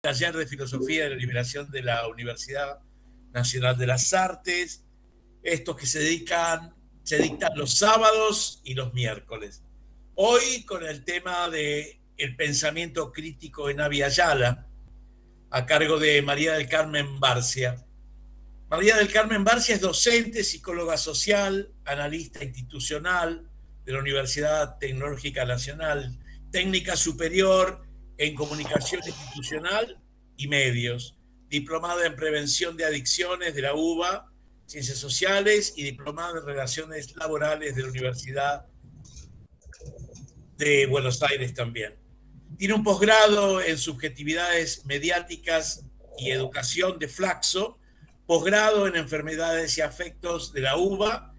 taller de filosofía de la liberación de la Universidad Nacional de las Artes, estos que se dedican, se dictan los sábados y los miércoles. Hoy con el tema de el pensamiento crítico en Yala, a cargo de María del Carmen Barcia. María del Carmen Barcia es docente, psicóloga social, analista institucional de la Universidad Tecnológica Nacional, técnica superior en comunicación institucional y medios, diplomada en prevención de adicciones de la UBA, ciencias sociales y diplomada en relaciones laborales de la Universidad de Buenos Aires también. Tiene un posgrado en subjetividades mediáticas y educación de Flaxo, posgrado en enfermedades y afectos de la UBA,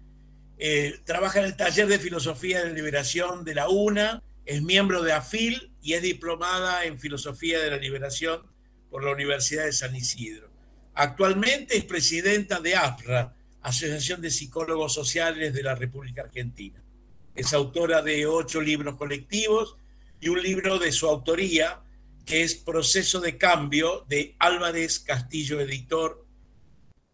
eh, trabaja en el taller de filosofía de liberación de la UNA, es miembro de AFIL y es diplomada en Filosofía de la Liberación por la Universidad de San Isidro. Actualmente es presidenta de AFRA, Asociación de Psicólogos Sociales de la República Argentina. Es autora de ocho libros colectivos y un libro de su autoría que es Proceso de Cambio de Álvarez Castillo Editor,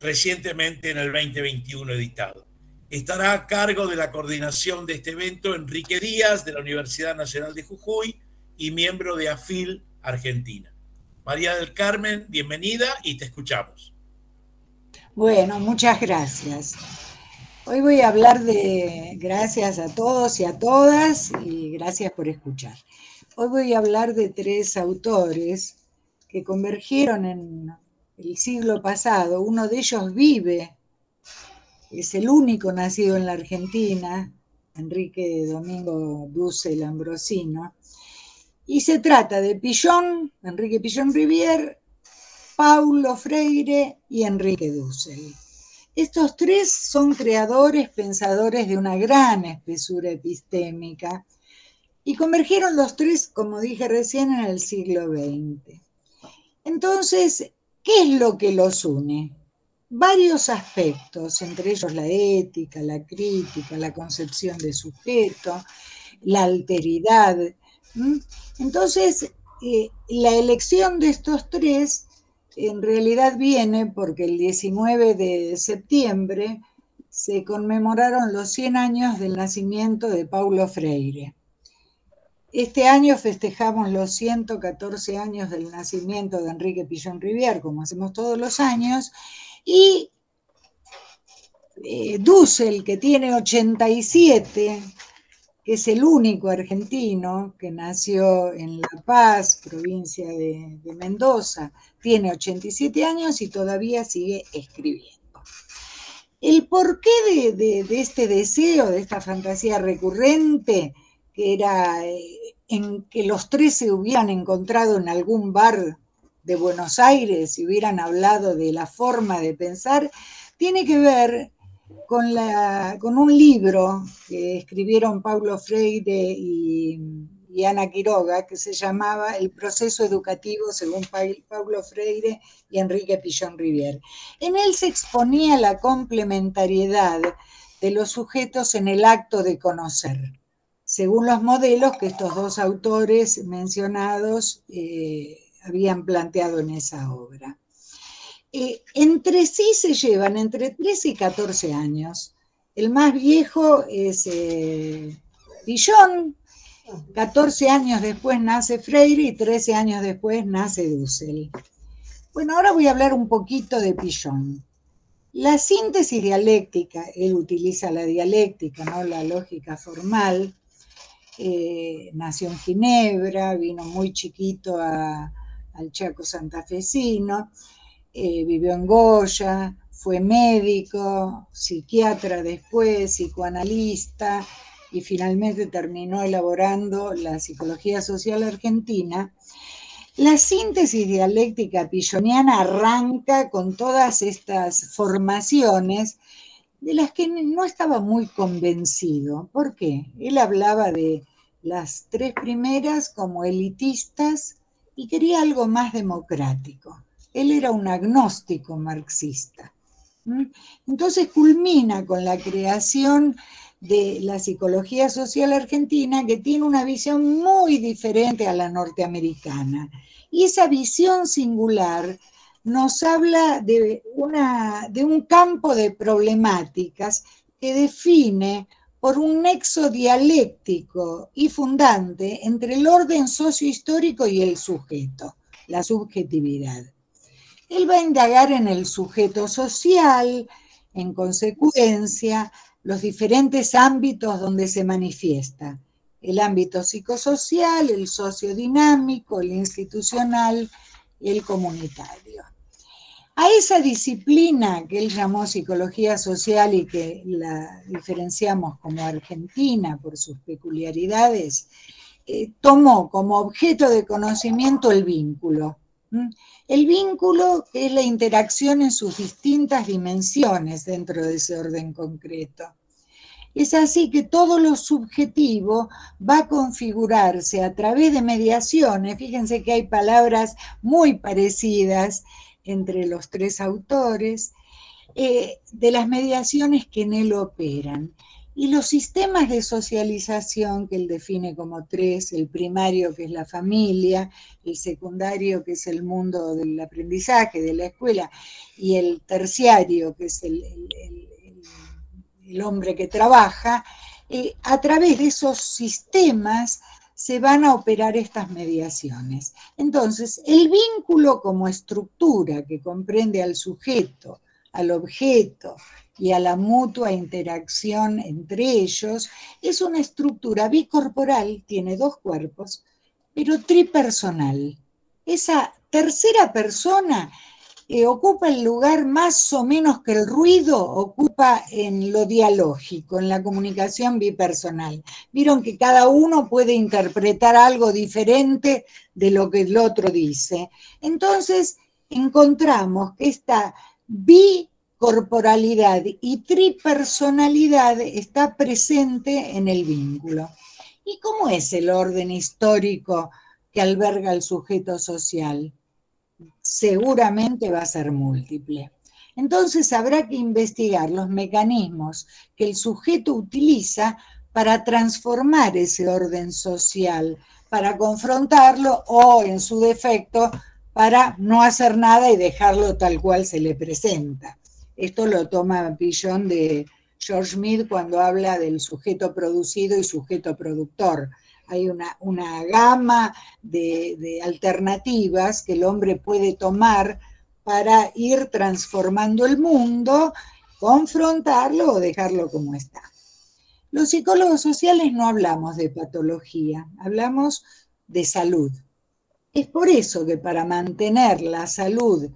recientemente en el 2021 editado. Estará a cargo de la coordinación de este evento Enrique Díaz, de la Universidad Nacional de Jujuy y miembro de AFIL Argentina. María del Carmen, bienvenida y te escuchamos. Bueno, muchas gracias. Hoy voy a hablar de gracias a todos y a todas y gracias por escuchar. Hoy voy a hablar de tres autores que convergieron en el siglo pasado. Uno de ellos vive es el único nacido en la Argentina, Enrique Domingo Dussel Ambrosino, y se trata de Pillón, Enrique Pillón Rivier, Paulo Freire y Enrique Dussel. Estos tres son creadores, pensadores de una gran espesura epistémica y convergieron los tres, como dije recién, en el siglo XX. Entonces, ¿qué es lo que los une? Varios aspectos, entre ellos la ética, la crítica, la concepción de sujeto, la alteridad. Entonces, eh, la elección de estos tres en realidad viene porque el 19 de septiembre se conmemoraron los 100 años del nacimiento de Paulo Freire. Este año festejamos los 114 años del nacimiento de Enrique Pillón Rivière, como hacemos todos los años, y eh, Dussel, que tiene 87, que es el único argentino que nació en La Paz, provincia de, Mendoza, tiene 87 años y todavía sigue escribiendo. El porqué de, este deseo, de esta fantasía recurrente, que era eh, en que los tres se hubieran encontrado en algún bar de Buenos Aires y hubieran hablado de la forma de pensar, tiene que ver con, la, con un libro que escribieron Paulo Freire y, y, Ana Quiroga, que se llamaba El proceso educativo según Paulo Freire y Enrique Pillón Rivier. En él se exponía la complementariedad de los sujetos en el acto de conocer, según los modelos que estos dos autores mencionados eh, habían planteado en esa obra. Eh, entre sí se llevan entre 13 y 14 años. El más viejo es eh, Pillón, 14 años después nace Freire y 13 años después nace Dussel. Bueno, ahora voy a hablar un poquito de Pillón. La síntesis dialéctica, él utiliza la dialéctica, no la lógica formal, eh, nació en Ginebra, vino muy chiquito a, al Chaco santafesino, eh, vivió en Goya, fue médico, psiquiatra después, psicoanalista y finalmente terminó elaborando la psicología social argentina. La síntesis dialéctica pilloniana arranca con todas estas formaciones de las que no estaba muy convencido. ¿Por qué? Él hablaba de las tres primeras como elitistas, y quería algo más democrático. Él era un agnóstico marxista. Entonces culmina con la creación de la psicología social argentina que tiene una visión muy diferente a la norteamericana. Y esa visión singular nos habla de, una, de un campo de problemáticas que define por un nexo dialéctico y fundante entre el orden sociohistórico y el sujeto, la subjetividad. Él va a indagar en el sujeto social, en consecuencia, los diferentes ámbitos donde se manifiesta, el ámbito psicosocial, el sociodinámico, el institucional y el comunitario. A esa disciplina que él llamó psicología social y que la diferenciamos como argentina por sus peculiaridades, eh, tomó como objeto de conocimiento el vínculo. El vínculo es la interacción en sus distintas dimensiones dentro de ese orden concreto. Es así que todo lo subjetivo va a configurarse a través de mediaciones. Fíjense que hay palabras muy parecidas entre los tres autores, eh, de las mediaciones que en él operan. Y los sistemas de socialización que él define como tres, el primario que es la familia, el secundario que es el mundo del aprendizaje, de la escuela, y el terciario que es el, hombre que trabaja, eh, a través de esos sistemas se van a operar estas mediaciones. Entonces, el vínculo como estructura que comprende al sujeto, al objeto y a la mutua interacción entre ellos, es una estructura bicorporal, tiene dos cuerpos, pero tripersonal. Esa tercera persona eh, ocupa el lugar más o menos que el ruido ocupa en lo dialógico, en la comunicación bipersonal. Vieron que cada uno puede interpretar algo diferente de lo que el otro dice. Entonces, encontramos que esta bicorporalidad y tripersonalidad está presente en el vínculo. ¿Y cómo es el orden histórico que alberga el sujeto social? Seguramente va a ser múltiple. Entonces habrá que investigar los mecanismos que el sujeto utiliza para transformar ese orden social, para confrontarlo o, en su defecto, para no hacer nada y dejarlo tal cual se le presenta. Esto lo toma Pillon de George Smith cuando habla del sujeto producido y sujeto productor hay una, gama de, alternativas que el hombre puede tomar para ir transformando el mundo, confrontarlo o dejarlo como está. Los psicólogos sociales no hablamos de patología, hablamos de salud. Es por eso que para mantener la salud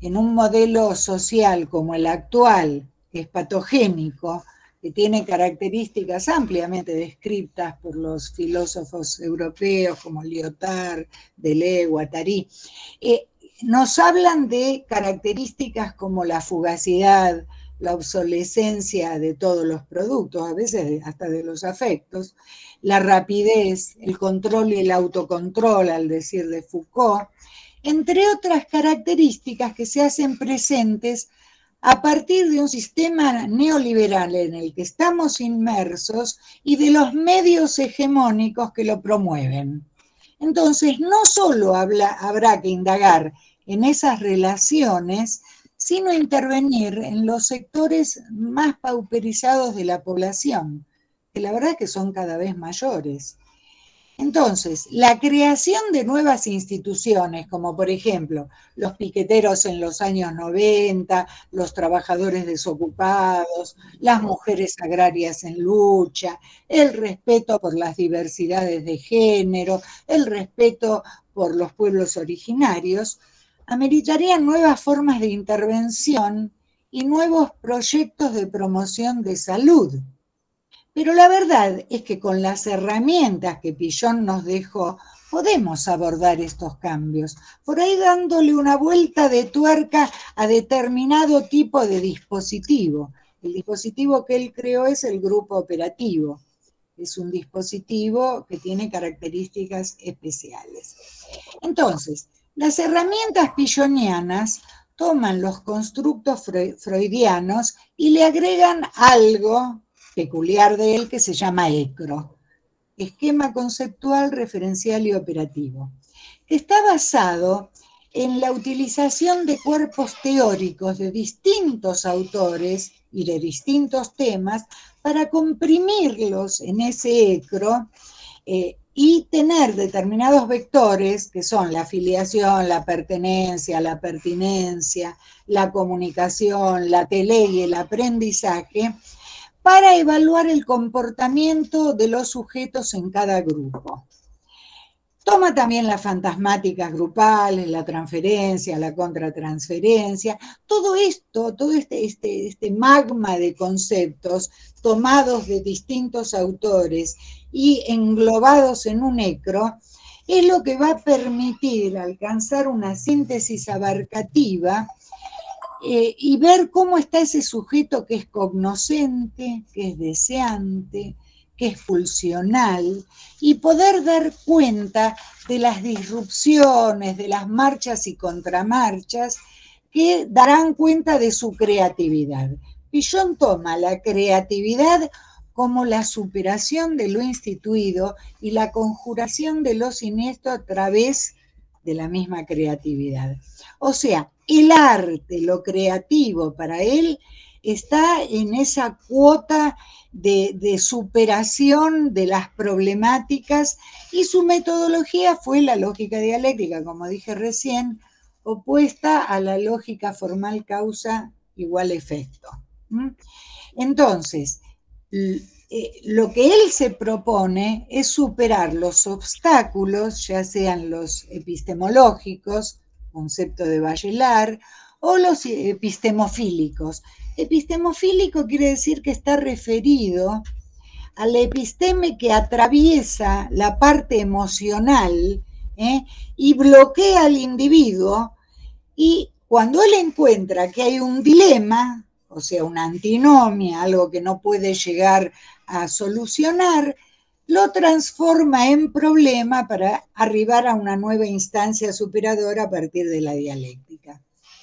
en un modelo social como el actual, que es patogénico, que tiene características ampliamente descritas por los filósofos europeos como Lyotard, Deleuze, Guattari, eh, nos hablan de características como la fugacidad, la obsolescencia de todos los productos, a veces hasta de los afectos, la rapidez, el control y el autocontrol, al decir de Foucault, entre otras características que se hacen presentes a partir de un sistema neoliberal en el que estamos inmersos y de los medios hegemónicos que lo promueven. Entonces, no solo habrá que indagar en esas relaciones, sino intervenir en los sectores más pauperizados de la población, que la verdad es que son cada vez mayores. Entonces, la creación de nuevas instituciones, como por ejemplo los piqueteros en los años 90, los trabajadores desocupados, las mujeres agrarias en lucha, el respeto por las diversidades de género, el respeto por los pueblos originarios, ameritarían nuevas formas de intervención y nuevos proyectos de promoción de salud pero la verdad es que con las herramientas que Pillón nos dejó, podemos abordar estos cambios, por ahí dándole una vuelta de tuerca a determinado tipo de dispositivo. El dispositivo que él creó es el grupo operativo. Es un dispositivo que tiene características especiales. Entonces, las herramientas pillonianas toman los constructos freudianos y le agregan algo peculiar de él que se llama ECRO, Esquema Conceptual, Referencial y Operativo, que está basado en la utilización de cuerpos teóricos de distintos autores y de distintos temas para comprimirlos en ese ECRO eh, y tener determinados vectores que son la afiliación, la pertenencia, la pertinencia, la comunicación, la tele y el aprendizaje, para evaluar el comportamiento de los sujetos en cada grupo. Toma también las fantasmáticas grupales, la transferencia, la contratransferencia, todo esto, todo este, este, este magma de conceptos tomados de distintos autores y englobados en un ecro, es lo que va a permitir alcanzar una síntesis abarcativa eh, y ver cómo está ese sujeto que es cognoscente, que es deseante, que es pulsional, y poder dar cuenta de las disrupciones, de las marchas y contramarchas que darán cuenta de su creatividad. Pillon toma la creatividad como la superación de lo instituido y la conjuración de lo siniestro a través de la misma creatividad. O sea, el arte, lo creativo para él, está en esa cuota de, superación de las problemáticas y su metodología fue la lógica dialéctica, como dije recién, opuesta a la lógica formal causa igual efecto. Entonces, eh, lo que él se propone es superar los obstáculos, ya sean los epistemológicos, concepto de Bachelard, o los epistemofílicos, Epistemofílico quiere decir que está referido al episteme que atraviesa la parte emocional ¿eh? y bloquea al individuo y cuando él encuentra que hay un dilema, o sea, una antinomia, algo que no puede llegar a solucionar, lo transforma en problema para arribar a una nueva instancia superadora a partir de la dialéctica.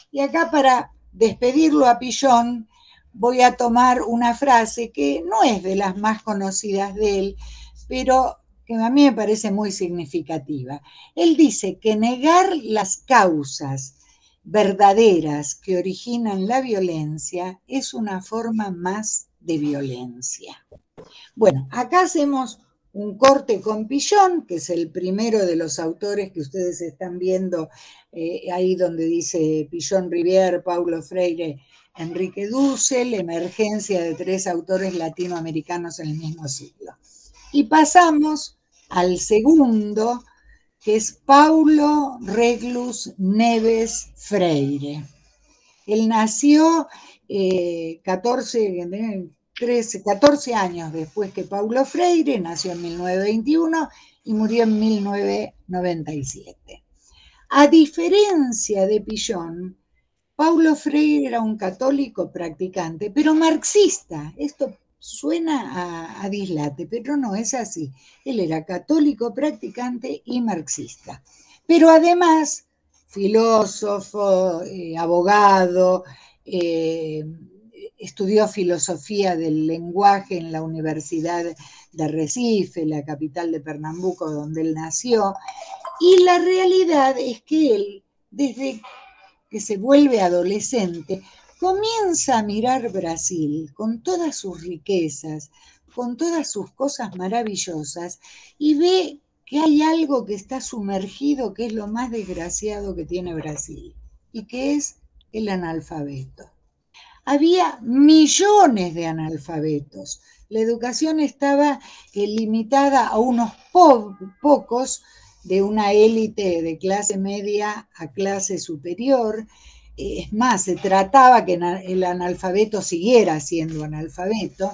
Y acá para despedirlo a Pillón, voy a tomar una frase que no es de las más conocidas de él, pero que a mí me parece muy significativa. Él dice que negar las causas verdaderas que originan la violencia es una forma más de violencia. Bueno, acá hacemos un corte con Pillón, que es el primero de los autores que ustedes están viendo eh, ahí donde dice Pillón Rivière, Paulo Freire, Enrique Dussel, Emergencia de tres autores latinoamericanos en el mismo siglo. Y pasamos al segundo, que es Paulo Reglus Neves Freire. Él nació 14, eh, 13, 14 años después que Paulo Freire, nació en 1921 y murió en 1997. A diferencia de Pillón, Paulo Freire era un católico practicante, pero marxista. Esto suena a, dislate, pero no es así. Él era católico practicante y marxista. Pero además, filósofo, eh, abogado, eh, estudió filosofía del lenguaje en la Universidad de Recife, la capital de Pernambuco, donde él nació, y la realidad es que él, desde que se vuelve adolescente, comienza a mirar Brasil con todas sus riquezas, con todas sus cosas maravillosas, y ve que hay algo que está sumergido, que es lo más desgraciado que tiene Brasil, y que es el analfabeto. Había millones de analfabetos. La educación estaba eh, limitada a unos pocos de una élite de clase media a clase superior. Es más, se trataba que el analfabeto siguiera siendo analfabeto.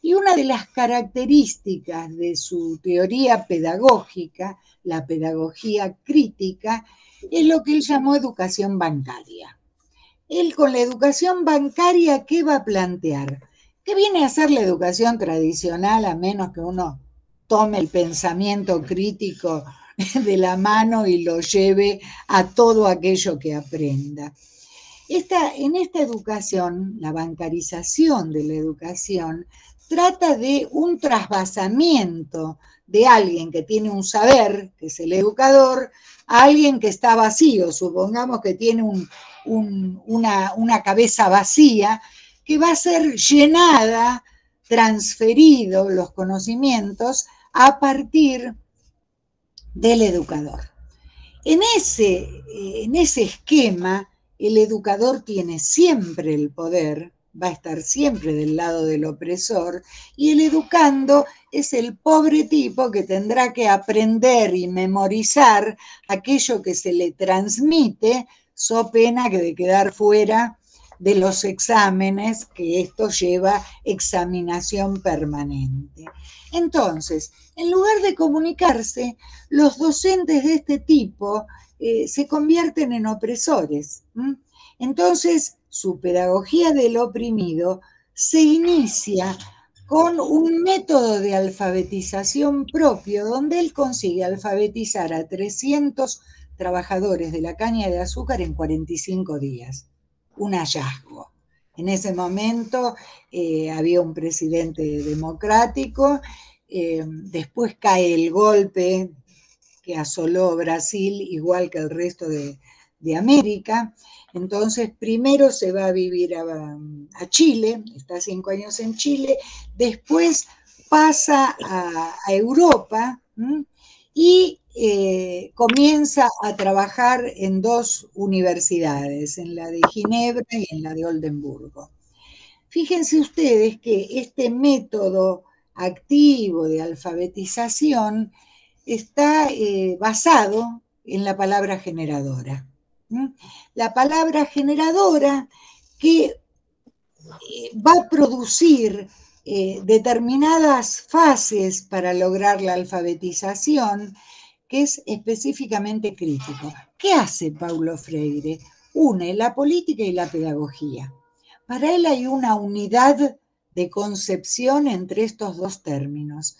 Y una de las características de su teoría pedagógica, la pedagogía crítica, es lo que él llamó educación bancaria. Él con la educación bancaria, ¿qué va a plantear? ¿Qué viene a ser la educación tradicional a menos que uno tome el pensamiento crítico de la mano y lo lleve a todo aquello que aprenda. en esta educación, la bancarización de la educación, trata de un trasvasamiento de alguien que tiene un saber, que es el educador, a alguien que está vacío, supongamos que tiene una, cabeza vacía, que va a ser llenada, transferido los conocimientos a partir del educador. En ese, en ese esquema, el educador tiene siempre el poder, va a estar siempre del lado del opresor, y el educando es el pobre tipo que tendrá que aprender y memorizar aquello que se le transmite, so pena que de quedar fuera de los exámenes, que esto lleva examinación permanente. Entonces, en lugar de comunicarse, los docentes de este tipo eh, se convierten en opresores. Entonces, su pedagogía del oprimido se inicia con un método de alfabetización propio, donde él consigue alfabetizar a 300 trabajadores de la caña de azúcar en 45 días un hallazgo. En ese momento eh, había un presidente democrático, eh, después cae el golpe que asoló Brasil igual que el resto de, América. Entonces, primero se va a vivir a, Chile, está cinco años en Chile, después pasa a, Europa y eh, comienza a trabajar en dos universidades, en la de Ginebra y en la de Oldenburgo. Fíjense ustedes que este método activo de alfabetización está eh, basado en la palabra generadora. La palabra generadora que eh, va a producir determinadas fases para lograr la alfabetización que es específicamente crítico. ¿Qué hace Paulo Freire? Une la política y la pedagogía. Para él hay una unidad de concepción entre estos dos términos,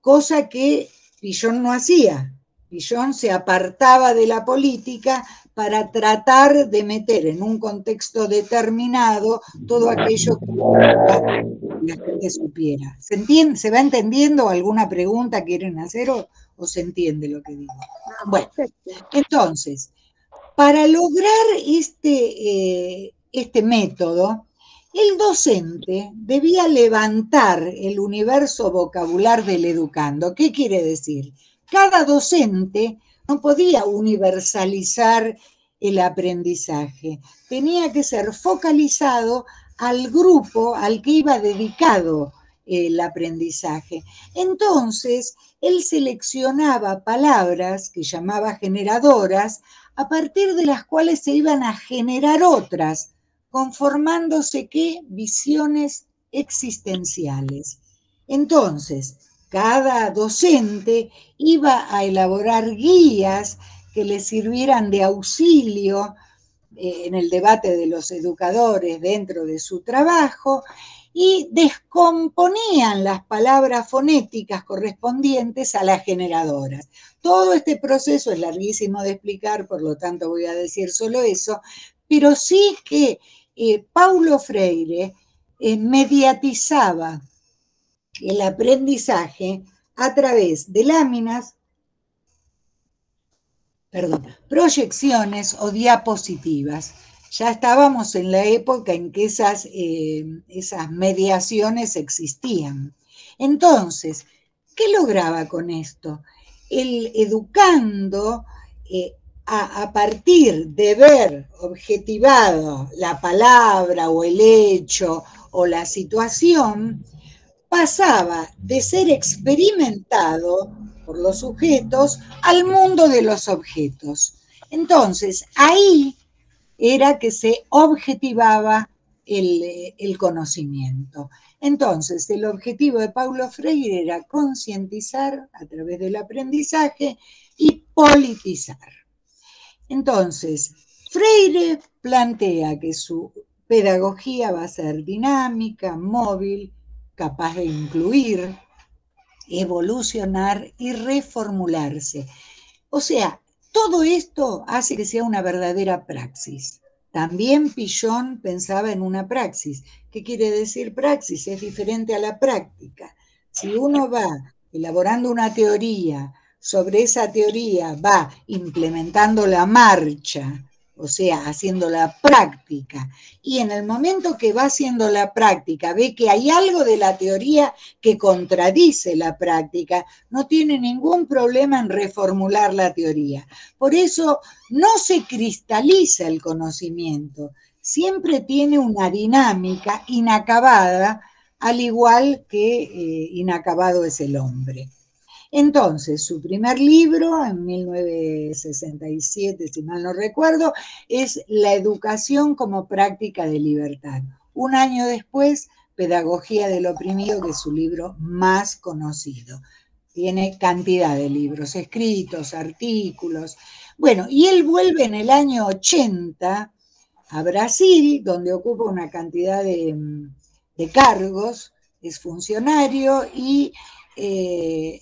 cosa que Pillón no hacía. Pillón se apartaba de la política para tratar de meter en un contexto determinado todo aquello que la gente supiera. ¿Se, ¿Se va entendiendo alguna pregunta quieren hacer o, o se entiende lo que digo. Bueno, entonces, para lograr este, eh, este método, el docente debía levantar el universo vocabular del educando. ¿Qué quiere decir? Cada docente no podía universalizar el aprendizaje, tenía que ser focalizado al grupo al que iba dedicado el aprendizaje. Entonces, él seleccionaba palabras que llamaba generadoras, a partir de las cuales se iban a generar otras, conformándose qué visiones existenciales. Entonces, cada docente iba a elaborar guías que le sirvieran de auxilio eh, en el debate de los educadores dentro de su trabajo y descomponían las palabras fonéticas correspondientes a las generadoras. Todo este proceso es larguísimo de explicar, por lo tanto voy a decir solo eso, pero sí que eh, Paulo Freire eh, mediatizaba el aprendizaje a través de láminas, perdón, proyecciones o diapositivas ya estábamos en la época en que esas, eh, esas mediaciones existían. Entonces, ¿qué lograba con esto? El educando, eh, a, a, partir de ver objetivado la palabra o el hecho o la situación, pasaba de ser experimentado por los sujetos al mundo de los objetos. Entonces, ahí era que se objetivaba el, conocimiento. Entonces, el objetivo de Paulo Freire era concientizar a través del aprendizaje y politizar. Entonces, Freire plantea que su pedagogía va a ser dinámica, móvil, capaz de incluir, evolucionar y reformularse. O sea, todo esto hace que sea una verdadera praxis. También Pillón pensaba en una praxis. ¿Qué quiere decir praxis? Es diferente a la práctica. Si uno va elaborando una teoría, sobre esa teoría va implementando la marcha, o sea, haciendo la práctica, y en el momento que va haciendo la práctica ve que hay algo de la teoría que contradice la práctica, no tiene ningún problema en reformular la teoría. Por eso no se cristaliza el conocimiento, siempre tiene una dinámica inacabada, al igual que eh, inacabado es el hombre. Entonces, su primer libro, en 1967, si mal no recuerdo, es La educación como práctica de libertad. Un año después, Pedagogía del oprimido, que es su libro más conocido. Tiene cantidad de libros escritos, artículos. Bueno, y él vuelve en el año 80 a Brasil, donde ocupa una cantidad de, cargos, es funcionario y eh,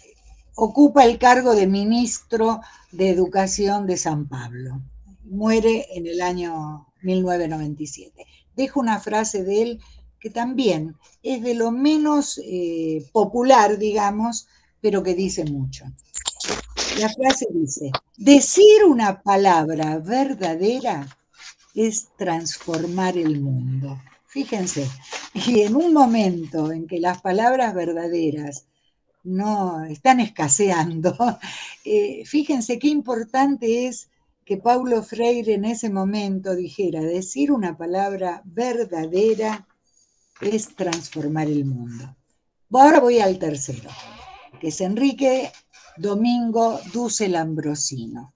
ocupa el cargo de ministro de Educación de San Pablo. Muere en el año 1997. Dejo una frase de él que también es de lo menos eh, popular, digamos, pero que dice mucho. La frase dice, decir una palabra verdadera es transformar el mundo. Fíjense, y en un momento en que las palabras verdaderas no están escaseando. Eh, fíjense qué importante es que Paulo Freire en ese momento dijera, decir una palabra verdadera es transformar el mundo. Ahora voy al tercero, que es Enrique Domingo Dussel Ambrosino.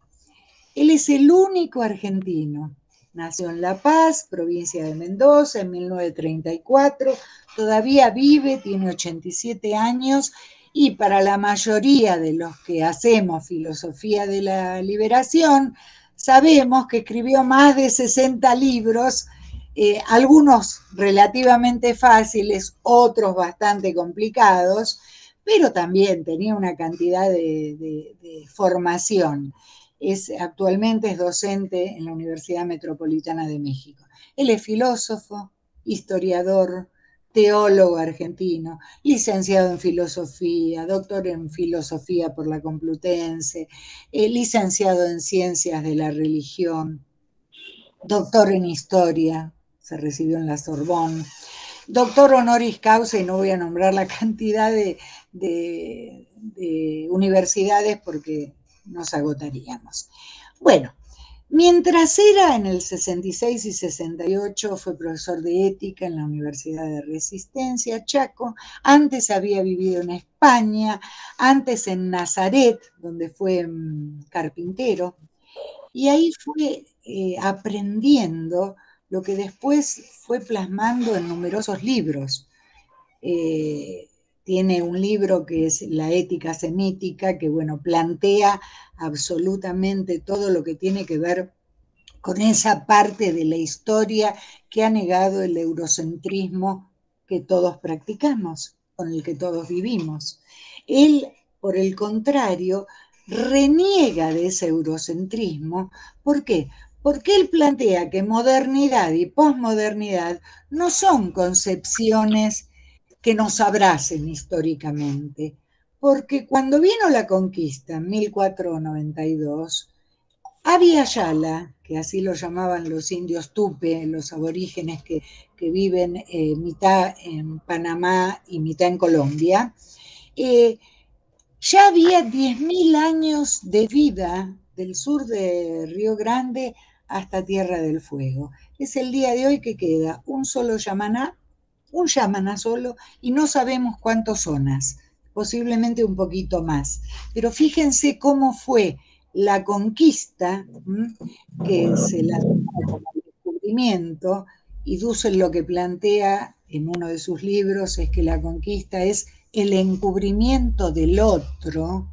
Él es el único argentino. Nació en La Paz, provincia de Mendoza, en 1934. Todavía vive, tiene 87 años y para la mayoría de los que hacemos filosofía de la liberación, sabemos que escribió más de 60 libros, eh, algunos relativamente fáciles, otros bastante complicados, pero también tenía una cantidad de, formación. Es, actualmente es docente en la Universidad Metropolitana de México. Él es filósofo, historiador, teólogo argentino, licenciado en filosofía, doctor en filosofía por la Complutense, eh, licenciado en ciencias de la religión, doctor en historia, se recibió en la Sorbonne, doctor honoris causa, y no voy a nombrar la cantidad de, de universidades porque nos agotaríamos. Bueno, Mientras era en el 66 y 68, fue profesor de ética en la Universidad de Resistencia, Chaco. Antes había vivido en España, antes en Nazaret, donde fue mm, carpintero. Y ahí fue eh, aprendiendo lo que después fue plasmando en numerosos libros. Eh, tiene un libro que es La ética semítica, que bueno, plantea absolutamente todo lo que tiene que ver con esa parte de la historia que ha negado el eurocentrismo que todos practicamos, con el que todos vivimos. Él, por el contrario, reniega de ese eurocentrismo. ¿Por qué? Porque él plantea que modernidad y posmodernidad no son concepciones que nos abracen históricamente, porque cuando vino la conquista en 1492, había Yala, que así lo llamaban los indios tupe, los aborígenes que, viven eh, mitad en Panamá y mitad en Colombia, eh, ya había 10.000 años de vida del sur de Río Grande hasta Tierra del Fuego. Es el día de hoy que queda un solo Yamaná un Yamana solo y no sabemos cuántos zonas, posiblemente un poquito más. Pero fíjense cómo fue la conquista, que se la como y Dussel lo que plantea en uno de sus libros es que la conquista es el encubrimiento del otro.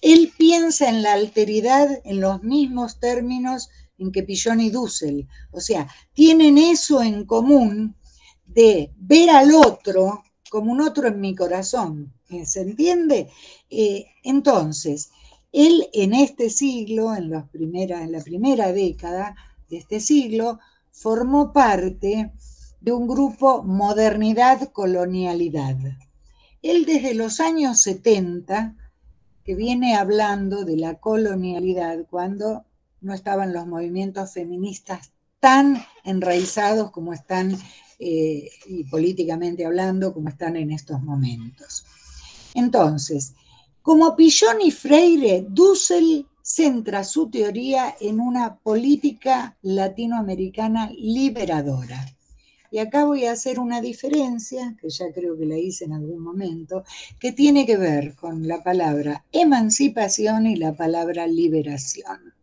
Él piensa en la alteridad en los mismos términos en que Pillon y Dussel, o sea, tienen eso en común de ver al otro como un otro en mi corazón. ¿Se entiende? Eh, entonces, él en este siglo, en, en la primera década, de este siglo, formó parte de un grupo Modernidad-Colonialidad. Él desde los años 70, que viene hablando de la colonialidad cuando no estaban los movimientos feministas tan enraizados como están, eh, y políticamente hablando, como están en estos momentos. Entonces, como Pillón y Freire, Dussel centra su teoría en una política latinoamericana liberadora. Y acá voy a hacer una diferencia, que ya creo que la hice en algún momento, que tiene que ver con la palabra emancipación y la palabra liberación.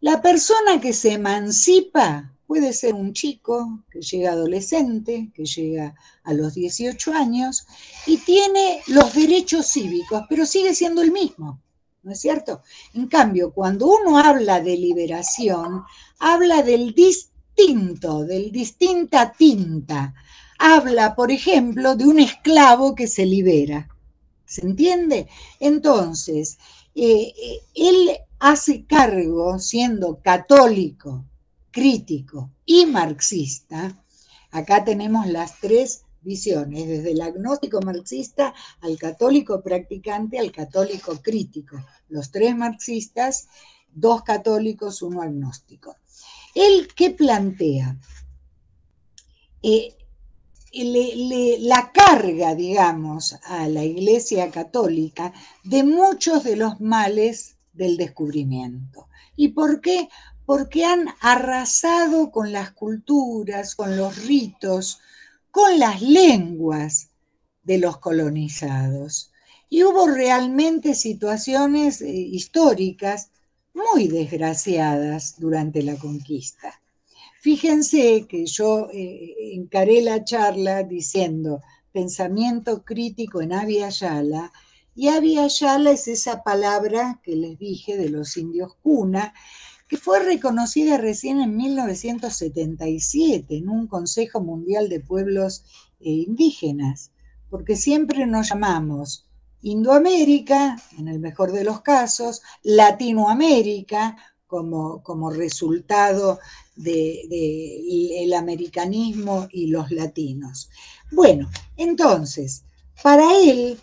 La persona que se emancipa puede ser un chico que llega adolescente, que llega a los 18 años y tiene los derechos cívicos, pero sigue siendo el mismo, ¿no es cierto? En cambio, cuando uno habla de liberación, habla del distinto, del distinta tinta. Habla, por ejemplo, de un esclavo que se libera. ¿Se entiende? Entonces, eh, eh, él hace cargo, siendo católico, crítico y marxista, acá tenemos las tres visiones, desde el agnóstico marxista al católico practicante, al católico crítico. Los tres marxistas, dos católicos, uno agnóstico. ¿Él qué plantea? Eh, la carga, digamos, a la Iglesia Católica de muchos de los males del descubrimiento. ¿Y por qué? Porque han arrasado con las culturas, con los ritos, con las lenguas de los colonizados. Y hubo realmente situaciones eh, históricas muy desgraciadas durante la conquista. Fíjense que yo eh, encaré la charla diciendo pensamiento crítico en Avia Yala, y Avia Yala es esa palabra que les dije de los indios cuna, que fue reconocida recién en 1977 en un Consejo Mundial de Pueblos eh, Indígenas, porque siempre nos llamamos Indoamérica, en el mejor de los casos, Latinoamérica, como, como resultado del de, americanismo y los latinos. Bueno, entonces, para él,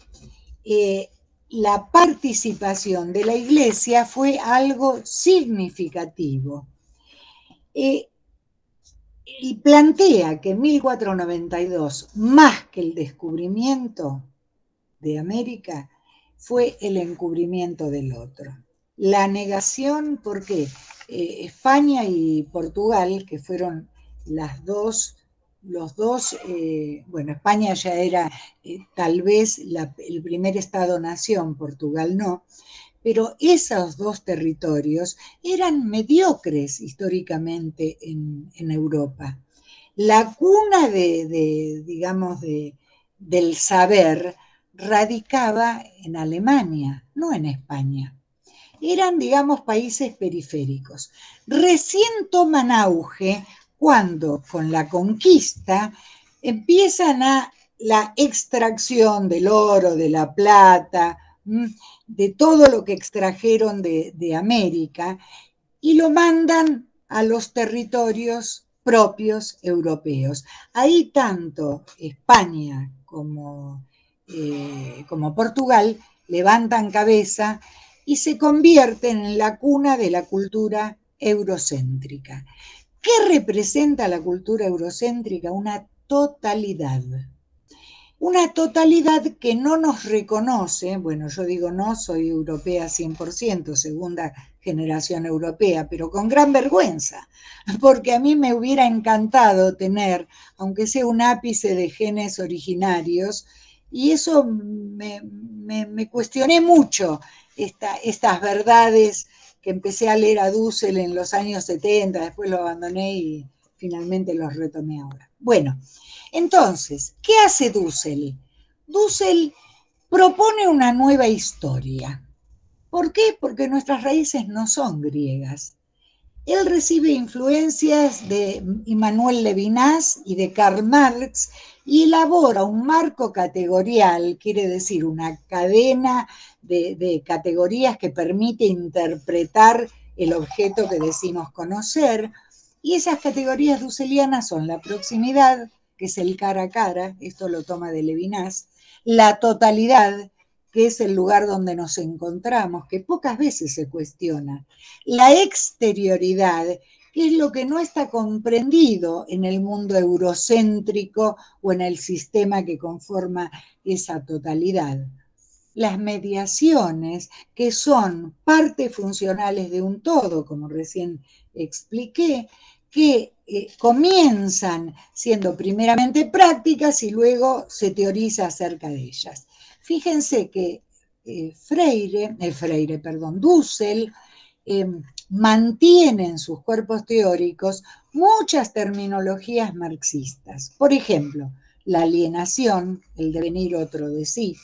eh, la participación de la iglesia fue algo significativo. Eh, y plantea que 1492, más que el descubrimiento de América, fue el encubrimiento del otro. La negación, porque eh, España y Portugal, que fueron las dos los dos, eh, bueno, España ya era eh, tal vez el primer Estado-nación, Portugal no, pero esos dos territorios eran mediocres históricamente en, Europa. La cuna de, digamos, de, del saber radicaba en Alemania, no en España. Eran, digamos, países periféricos. Recién toman auge cuando con la conquista empiezan a la extracción del oro, de la plata, de todo lo que extrajeron de, América y lo mandan a los territorios propios europeos. Ahí tanto España como, eh, como Portugal levantan cabeza y se convierten en la cuna de la cultura eurocéntrica. ¿Qué representa la cultura eurocéntrica? Una totalidad. Una totalidad que no nos reconoce, bueno, yo digo no, soy europea 100%, segunda generación europea, pero con gran vergüenza, porque a mí me hubiera encantado tener, aunque sea un ápice de genes originarios, y eso me, cuestioné mucho, estas verdades empecé a leer a Dussel en los años 70, después lo abandoné y finalmente los retomé ahora. Bueno, entonces, ¿qué hace Dussel? Dussel propone una nueva historia. ¿Por qué? Porque nuestras raíces no son griegas. Él recibe influencias de Immanuel Levinas y de Karl Marx y elabora un marco categorial, quiere decir una cadena de, categorías que permite interpretar el objeto que decimos conocer. Y esas categorías dusselianas son la proximidad, que es el cara a cara, esto lo toma de Levinas, la totalidad, que es el lugar donde nos encontramos, que pocas veces se cuestiona, la exterioridad, es lo que no está comprendido en el mundo eurocéntrico o en el sistema que conforma esa totalidad. Las mediaciones, que son partes funcionales de un todo, como recién expliqué, que eh, comienzan siendo primeramente prácticas y luego se teoriza acerca de ellas. Fíjense que eh, Freire, eh, Freire, perdón, Dussel, mantiene en sus cuerpos teóricos muchas terminologías marxistas. Por ejemplo, la alienación, el devenir otro de sí,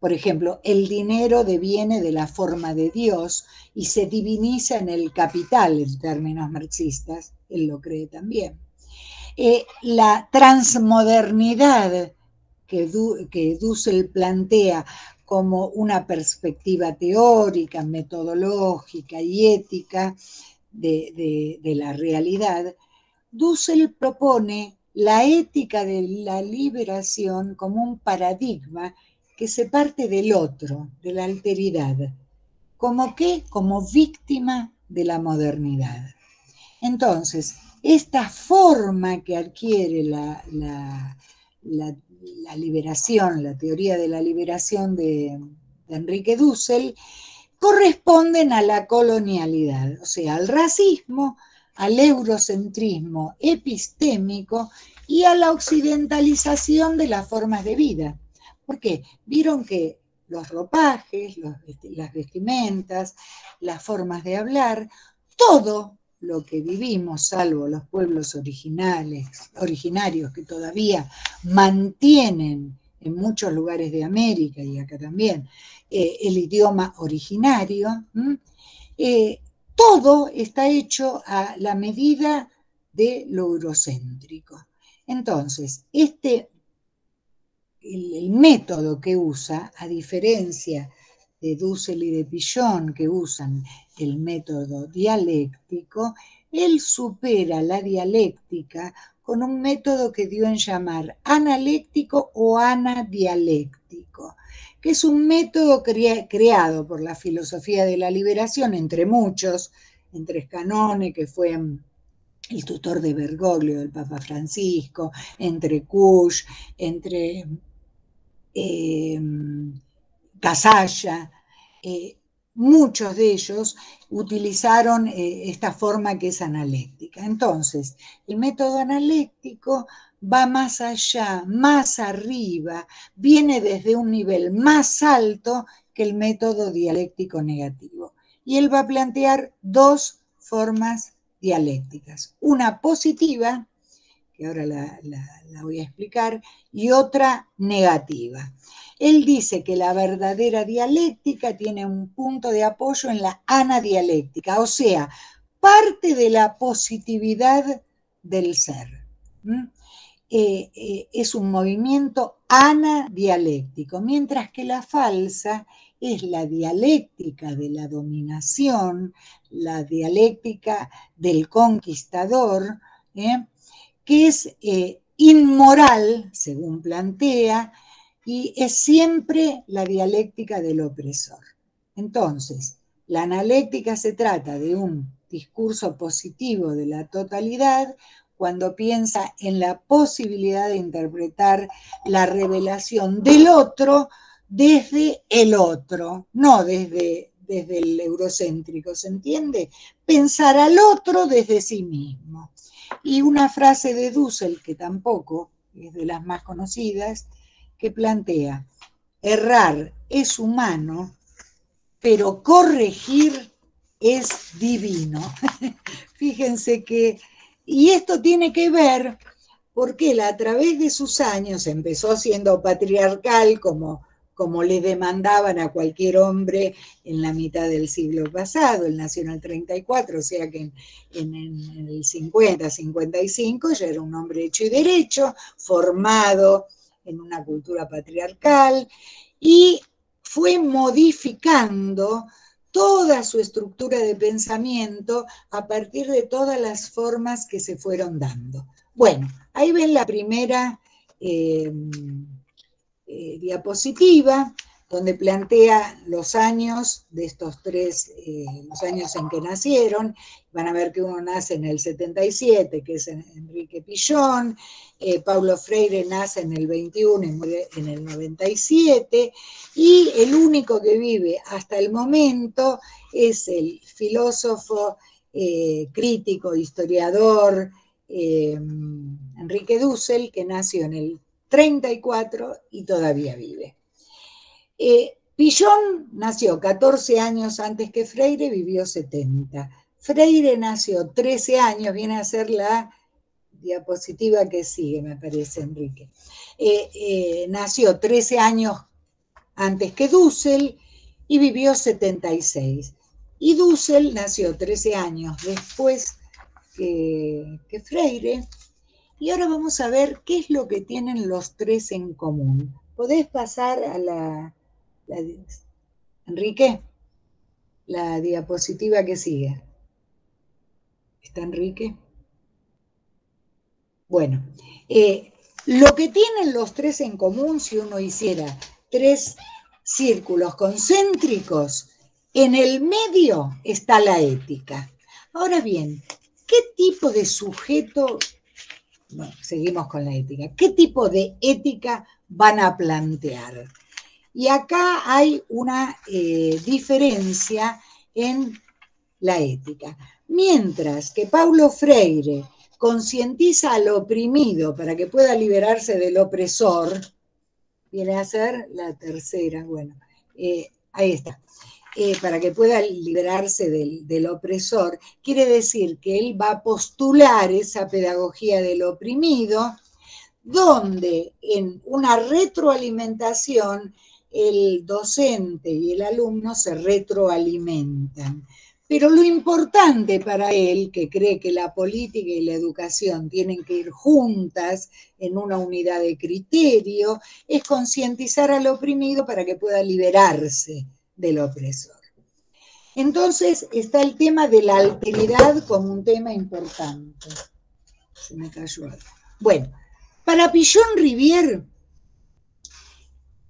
por ejemplo, el dinero deviene de la forma de Dios y se diviniza en el capital, en términos marxistas, él lo cree también. Eh, la transmodernidad que, que Dussel plantea como una perspectiva teórica, metodológica y ética de, la realidad, Dussel propone la ética de la liberación como un paradigma que se parte del otro, de la alteridad. ¿Como qué? Como víctima de la modernidad. Entonces, esta forma que adquiere la, liberación, la teoría de la liberación de, Enrique Dussel, corresponden a la colonialidad, o sea, al racismo, al eurocentrismo epistémico y a la occidentalización de las formas de vida. ¿Por qué? Vieron que los ropajes, las vestimentas, las formas de hablar, todo lo que vivimos, salvo los pueblos originales, originarios que todavía mantienen en muchos lugares de América y acá también eh, el idioma originario, eh, todo está hecho a la medida de lo eurocéntrico. Entonces, este el, método que usa, a diferencia de Dussel y de Pichon, que usan el método dialéctico, él supera la dialéctica con un método que dio en llamar analéctico o anadialéctico, que es un método creado por la filosofía de la liberación, entre muchos, entre Scanone, que fue el tutor de Bergoglio, del Papa Francisco, entre Kusch, entre eh, Casalla, eh, muchos de ellos utilizaron eh, esta forma que es analéctica. Entonces, el método analéctico va más allá, más arriba, viene desde un nivel más alto que el método dialéctico negativo. Y él va a plantear dos formas dialécticas, una positiva que ahora la, voy a explicar, y otra negativa. Él dice que la verdadera dialéctica tiene un punto de apoyo en la anadialéctica, o sea, parte de la positividad del ser. Eh, eh, es un movimiento anadialéctico, mientras que la falsa es la dialéctica de la dominación, la dialéctica del conquistador, ¿eh? que es inmoral, según plantea, y es siempre la dialéctica del opresor. Entonces, la analéctica se trata de un discurso positivo de la totalidad cuando piensa en la posibilidad de interpretar la revelación del otro desde el otro, no desde, desde el eurocéntrico, ¿se entiende? Pensar al otro desde sí mismo. Y una frase de Dussel, que tampoco es de las más conocidas, que plantea, errar es humano, pero corregir es divino. Fíjense que, y esto tiene que ver porque él a través de sus años empezó siendo patriarcal como como le demandaban a cualquier hombre en la mitad del siglo pasado. Él nació en el 34, o sea que en, el 50, 55 ya era un hombre hecho y derecho, formado en una cultura patriarcal y fue modificando toda su estructura de pensamiento a partir de todas las formas que se fueron dando. Bueno, ahí ven la primera eh, eh, diapositiva donde plantea los años de estos tres, eh, los años en que nacieron. Van a ver que uno nace en el 77, que es Enrique Pillón, eh, Paulo Freire nace en el 21 y muere en el 97, y el único que vive hasta el momento es el filósofo, eh, crítico, historiador, Enrique Dussel, que nació en el 34 y todavía vive. Eh, Pillón nació 14 años antes que Freire, vivió 70. Freire nació 13 años, viene a ser la diapositiva que sigue, me parece, Enrique. Eh, eh, nació 13 años antes que Dussel y vivió 76. Y Dussel nació 13 años después que, Freire. Y ahora vamos a ver qué es lo que tienen los tres en común. ¿Podés pasar a la, Enrique, la diapositiva que sigue. ¿Está Enrique? Bueno, eh, lo que tienen los tres en común, si uno hiciera tres círculos concéntricos, en el medio está la ética. Ahora bien, ¿qué tipo de sujeto, seguimos con la ética, qué tipo de ética van a plantear? Y acá hay una eh, diferencia en la ética. Mientras que Paulo Freire concientiza al oprimido para que pueda liberarse del opresor, viene a ser la tercera, bueno, eh, ahí está, eh, para que pueda liberarse del, del, opresor, quiere decir que él va a postular esa pedagogía del oprimido, donde en una retroalimentación el docente y el alumno se retroalimentan. Pero lo importante para él, que cree que la política y la educación tienen que ir juntas en una unidad de criterio, es concientizar al oprimido para que pueda liberarse del opresor. Entonces está el tema de la alteridad como un tema importante. Se me cayó algo. Bueno, para Pillon Rivier,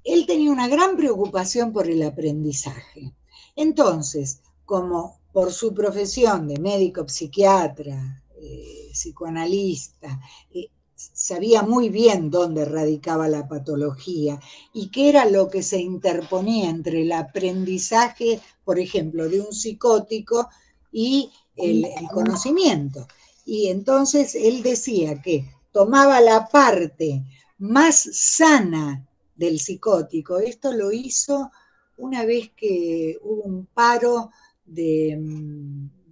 él tenía una gran preocupación por el aprendizaje. Entonces, como por su profesión de médico psiquiatra, eh, psicoanalista, eh, sabía muy bien dónde radicaba la patología y qué era lo que se interponía entre el aprendizaje, por ejemplo, de un psicótico y el conocimiento. Y entonces él decía que tomaba la parte más sana del psicótico. Esto lo hizo una vez que hubo un paro de,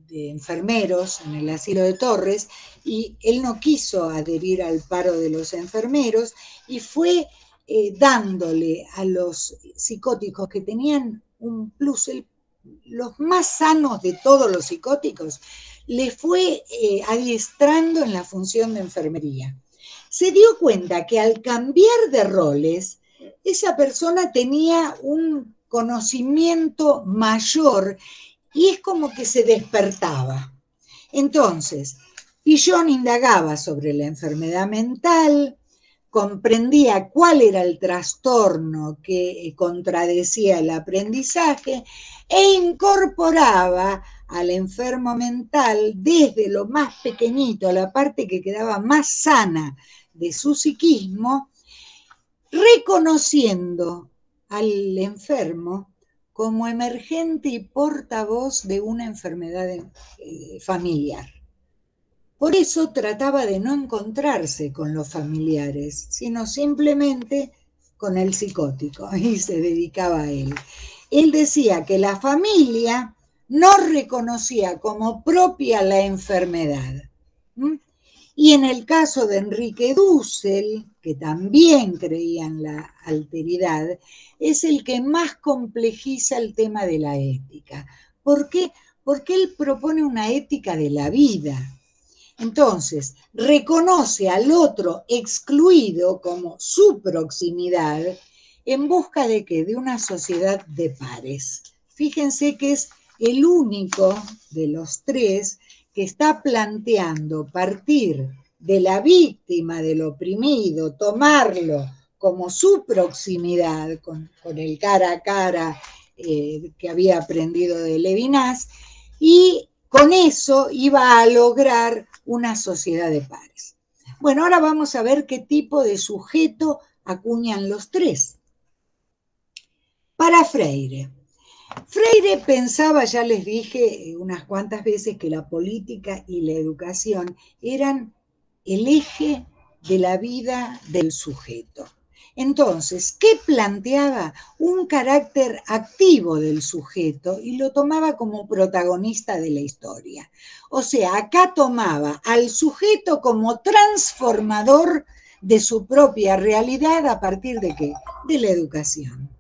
enfermeros en el asilo de Torres y él no quiso adherir al paro de los enfermeros y fue eh, dándole a los psicóticos que tenían un plus, los más sanos de todos los psicóticos, le fue eh, adiestrando en la función de enfermería. Se dio cuenta que al cambiar de roles, esa persona tenía un conocimiento mayor y es como que se despertaba. Entonces, Pillon indagaba sobre la enfermedad mental, comprendía cuál era el trastorno que contradecía el aprendizaje e incorporaba al enfermo mental desde lo más pequeñito, la parte que quedaba más sana de su psiquismo, reconociendo al enfermo como emergente y portavoz de una enfermedad eh, familiar. Por eso trataba de no encontrarse con los familiares, sino simplemente con el psicótico y se dedicaba a él. Él decía que la familia no reconocía como propia la enfermedad. Y en el caso de Enrique Dussel, que también creía en la alteridad, es el que más complejiza el tema de la ética. ¿Por qué? Porque él propone una ética de la vida. Entonces, reconoce al otro excluido como su proximidad en busca de que De una sociedad de pares. Fíjense que es el único de los tres que está planteando partir de la víctima, del oprimido, tomarlo como su proximidad con, el cara a cara eh, que había aprendido de Levinas, y con eso iba a lograr una sociedad de pares. Bueno, ahora vamos a ver qué tipo de sujeto acuñan los tres. Para Freire. Freire pensaba, ya les dije unas cuantas veces, que la política y la educación eran el eje de la vida del sujeto. Entonces, ¿qué planteaba? Un carácter activo del sujeto y lo tomaba como protagonista de la historia. O sea, acá tomaba al sujeto como transformador de su propia realidad a partir de qué? De la educación.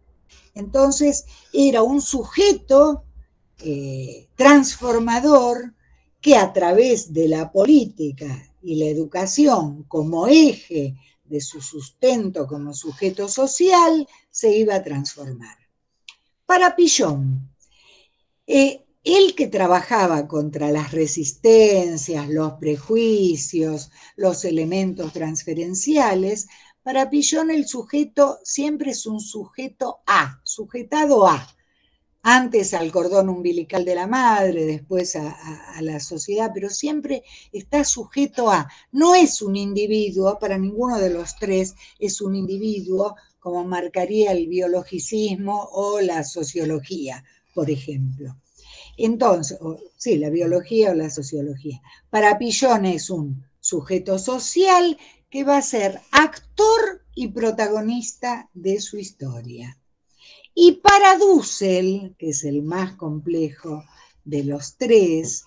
Entonces, era un sujeto eh, transformador que a través de la política y la educación como eje de su sustento como sujeto social, se iba a transformar. Para Pillón, eh, él que trabajaba contra las resistencias, los prejuicios, los elementos transferenciales, para Pillón el sujeto siempre es un sujeto A, sujetado A antes al cordón umbilical de la madre, después a, la sociedad, pero siempre está sujeto a, no es un individuo, para ninguno de los tres es un individuo como marcaría el biologicismo o la sociología, por ejemplo. Entonces, sí, la biología o la sociología. Para Pillón es un sujeto social que va a ser actor y protagonista de su historia. Y para Dussel, que es el más complejo de los tres,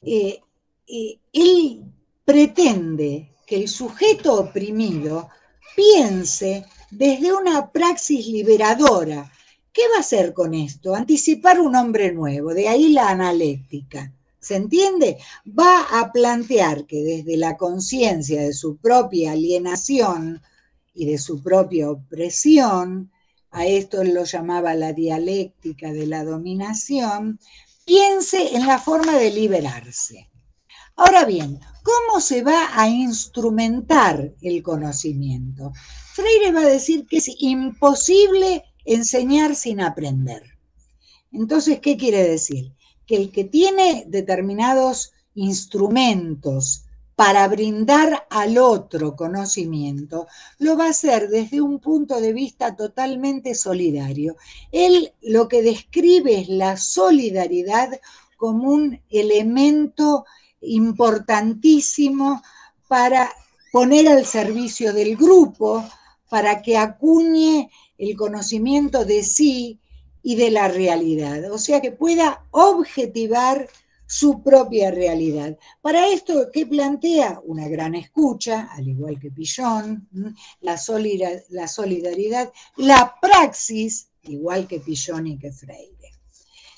eh, eh, él pretende que el sujeto oprimido piense desde una praxis liberadora. ¿Qué va a hacer con esto? Anticipar un hombre nuevo, de ahí la analéctica. ¿Se entiende? Va a plantear que desde la conciencia de su propia alienación y de su propia opresión, a esto lo llamaba la dialéctica de la dominación, piense en la forma de liberarse. Ahora bien, ¿cómo se va a instrumentar el conocimiento? Freire va a decir que es imposible enseñar sin aprender. Entonces, ¿qué quiere decir? Que el que tiene determinados instrumentos para brindar al otro conocimiento, lo va a hacer desde un punto de vista totalmente solidario. Él lo que describe es la solidaridad como un elemento importantísimo para poner al servicio del grupo, para que acuñe el conocimiento de sí y de la realidad, o sea, que pueda objetivar su propia realidad. Para esto, ¿qué plantea? Una gran escucha, al igual que Pillón, la, solidaridad, la praxis, igual que Pillón y que Freire,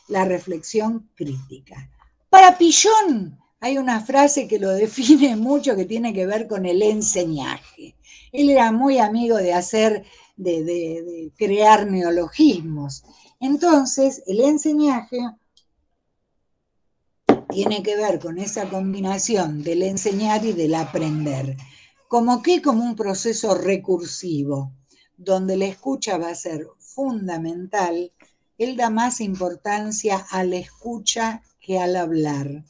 la reflexión crítica. Para Pillón hay una frase que lo define mucho que tiene que ver con el enseñaje. Él era muy amigo de hacer, de crear neologismos. Entonces, el enseñaje tiene que ver con esa combinación del enseñar y del aprender. Como que como un proceso recursivo, donde la escucha va a ser fundamental, él da más importancia a la escucha que al hablar.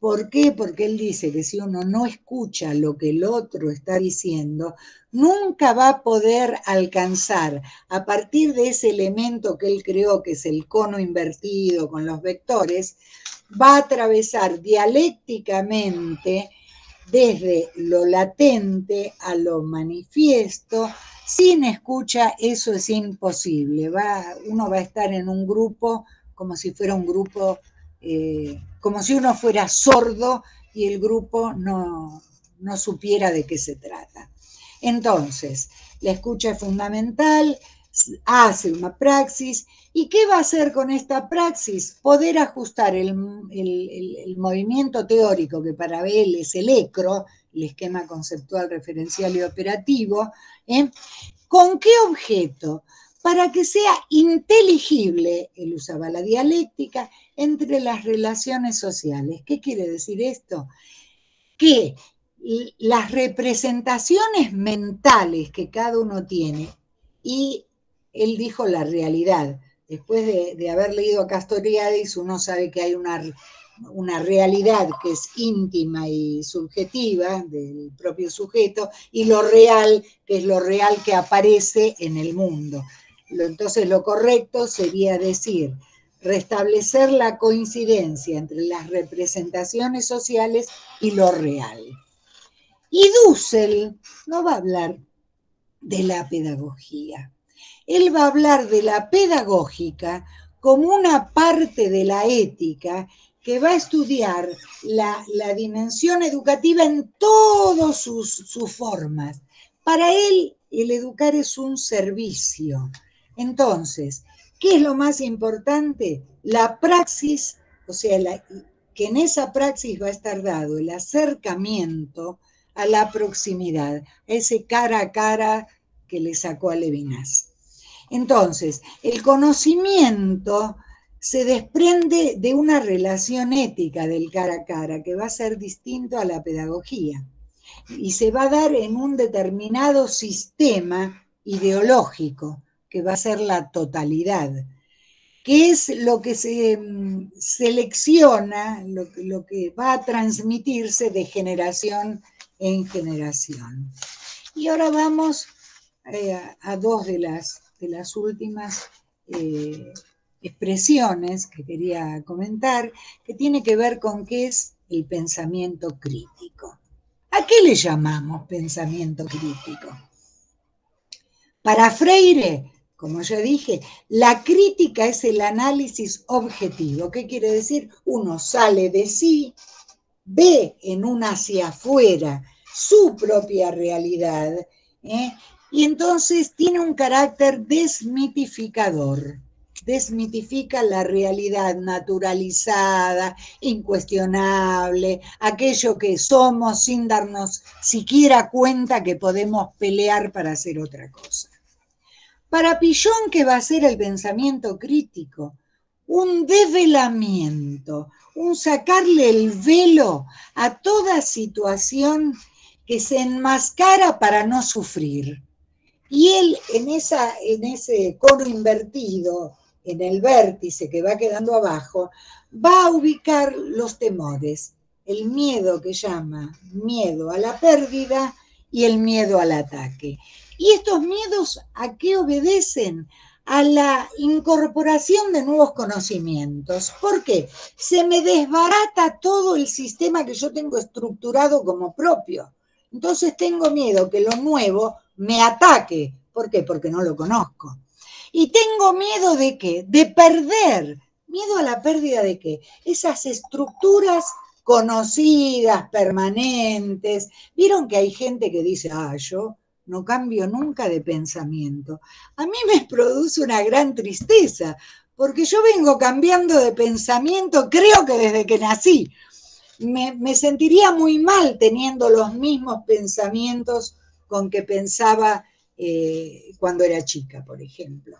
¿Por qué? Porque él dice que si uno no escucha lo que el otro está diciendo, nunca va a poder alcanzar a partir de ese elemento que él creó, que es el cono invertido con los vectores, va a atravesar dialécticamente desde lo latente a lo manifiesto. Sin escucha eso es imposible. Va, uno va a estar en un grupo como si fuera un grupo, eh, como si uno fuera sordo y el grupo no, no supiera de qué se trata. Entonces, la escucha es fundamental, hace una praxis. ¿Y qué va a hacer con esta praxis? Poder ajustar el, movimiento teórico, que para él es el ECRO, el esquema conceptual, referencial y operativo, ¿eh? ¿con qué objeto? Para que sea inteligible, él usaba la dialéctica, entre las relaciones sociales. ¿Qué quiere decir esto? Que las representaciones mentales que cada uno tiene, y él dijo la realidad, después de, haber leído a Castoriadis, uno sabe que hay una, una realidad que es íntima y subjetiva del propio sujeto, y lo real, que es lo real que aparece en el mundo. Entonces lo correcto sería decir, restablecer la coincidencia entre las representaciones sociales y lo real. Y Dussel no va a hablar de la pedagogía. Él va a hablar de la pedagógica como una parte de la ética que va a estudiar la, dimensión educativa en todas sus, sus formas. Para él, el educar es un servicio. Entonces, ¿qué es lo más importante? La praxis, o sea, que en esa praxis va a estar dado el acercamiento a la proximidad, ese cara a cara que le sacó a Levinas. Entonces, el conocimiento se desprende de una relación ética del cara a cara que va a ser distinto a la pedagogía y se va a dar en un determinado sistema ideológico que va a ser la totalidad, que es lo que se mm, selecciona, lo, que va a transmitirse de generación en generación. Y ahora vamos eh, a dos de las, de las últimas eh, expresiones que quería comentar, que tiene que ver con qué es el pensamiento crítico. ¿A qué le llamamos pensamiento crítico? Para Freire, como ya dije, la crítica es el análisis objetivo. ¿Qué quiere decir? Uno sale de sí, ve en un hacia afuera su propia realidad ¿eh? y entonces tiene un carácter desmitificador. Desmitifica la realidad naturalizada, incuestionable, aquello que somos sin darnos siquiera cuenta que podemos pelear para hacer otra cosa. Para Pillón, ¿qué va a ser el pensamiento crítico? Un develamiento, un sacarle el velo a toda situación que se enmascara para no sufrir. Y él en, esa, en ese coro invertido, en el vértice que va quedando abajo, va a ubicar los temores, el miedo que llama miedo a la pérdida y el miedo al ataque. ¿Y estos miedos a qué obedecen? A la incorporación de nuevos conocimientos. ¿Por qué? Se me desbarata todo el sistema que yo tengo estructurado como propio. Entonces tengo miedo que lo nuevo me ataque. ¿Por qué? Porque no lo conozco. Y tengo miedo de qué? De perder. ¿Miedo a la pérdida de qué? Esas estructuras conocidas, permanentes. Vieron que hay gente que dice, ah, yo no cambio nunca de pensamiento. A mí me produce una gran tristeza, porque yo vengo cambiando de pensamiento, creo que desde que nací. Me, sentiría muy mal teniendo los mismos pensamientos con que pensaba eh, cuando era chica, por ejemplo.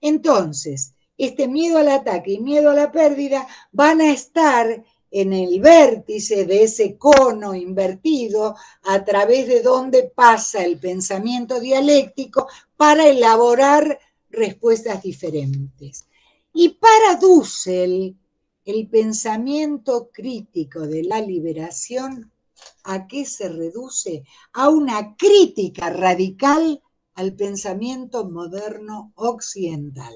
Entonces, este miedo al ataque y miedo a la pérdida van a estar en el vértice de ese cono invertido a través de donde pasa el pensamiento dialéctico para elaborar respuestas diferentes. Y para Dussel, el pensamiento crítico de la liberación, ¿a qué se reduce? A una crítica radical al pensamiento moderno occidental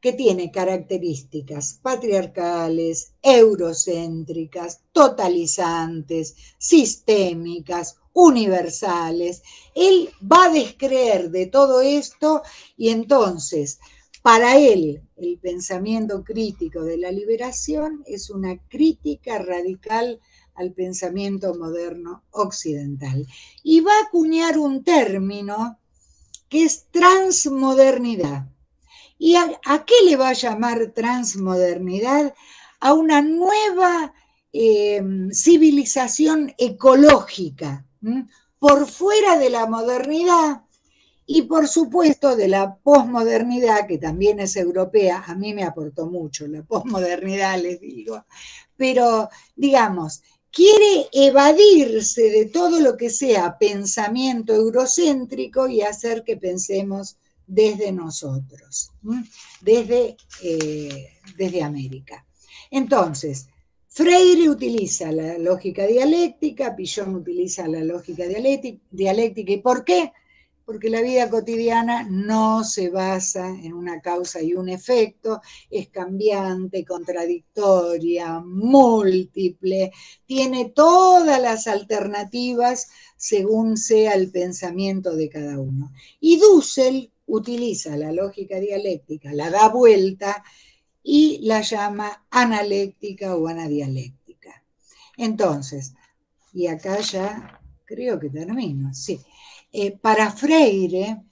que tiene características patriarcales, eurocéntricas, totalizantes, sistémicas, universales. Él va a descreer de todo esto y entonces, para él, el pensamiento crítico de la liberación es una crítica radical al pensamiento moderno occidental. Y va a acuñar un término que es transmodernidad ¿Y a, qué le va a llamar transmodernidad? A una nueva em, civilización ecológica, por fuera de la modernidad y por supuesto de la posmodernidad, que también es europea, a mí me aportó mucho la posmodernidad, les digo, pero digamos, quiere evadirse de todo lo que sea pensamiento eurocéntrico y hacer que pensemos desde nosotros, desde, eh, desde América. Entonces, Freire utiliza la lógica dialéctica, Pillon utiliza la lógica dialéctica. ¿Y por qué? Porque la vida cotidiana no se basa en una causa y un efecto, es cambiante, contradictoria, múltiple, tiene todas las alternativas según sea el pensamiento de cada uno. Y Dussel utiliza la lógica dialéctica, la da vuelta y la llama analéctica o anadialéctica. Entonces, y acá ya creo que termino, sí. Eh, para Freire,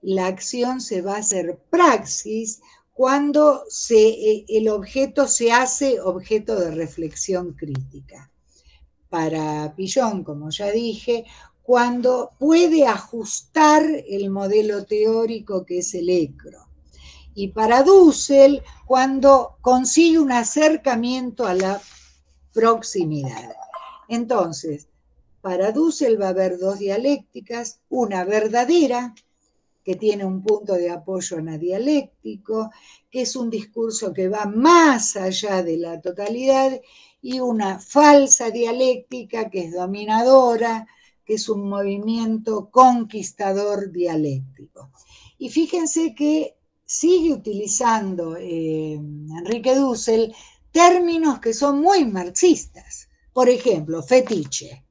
la acción se va a hacer praxis cuando se, eh, el objeto se hace objeto de reflexión crítica. Para Pillon, como ya dije, cuando puede ajustar el modelo teórico que es el ECRO y para Dussel cuando consigue un acercamiento a la proximidad. Entonces, para Dussel va a haber dos dialécticas, una verdadera, que tiene un punto de apoyo anadialéctico, que es un discurso que va más allá de la totalidad, y una falsa dialéctica que es dominadora, que es un movimiento conquistador dialéctico. Y fíjense que sigue utilizando eh, Enrique Dussel términos que son muy marxistas. Por ejemplo, fetiche,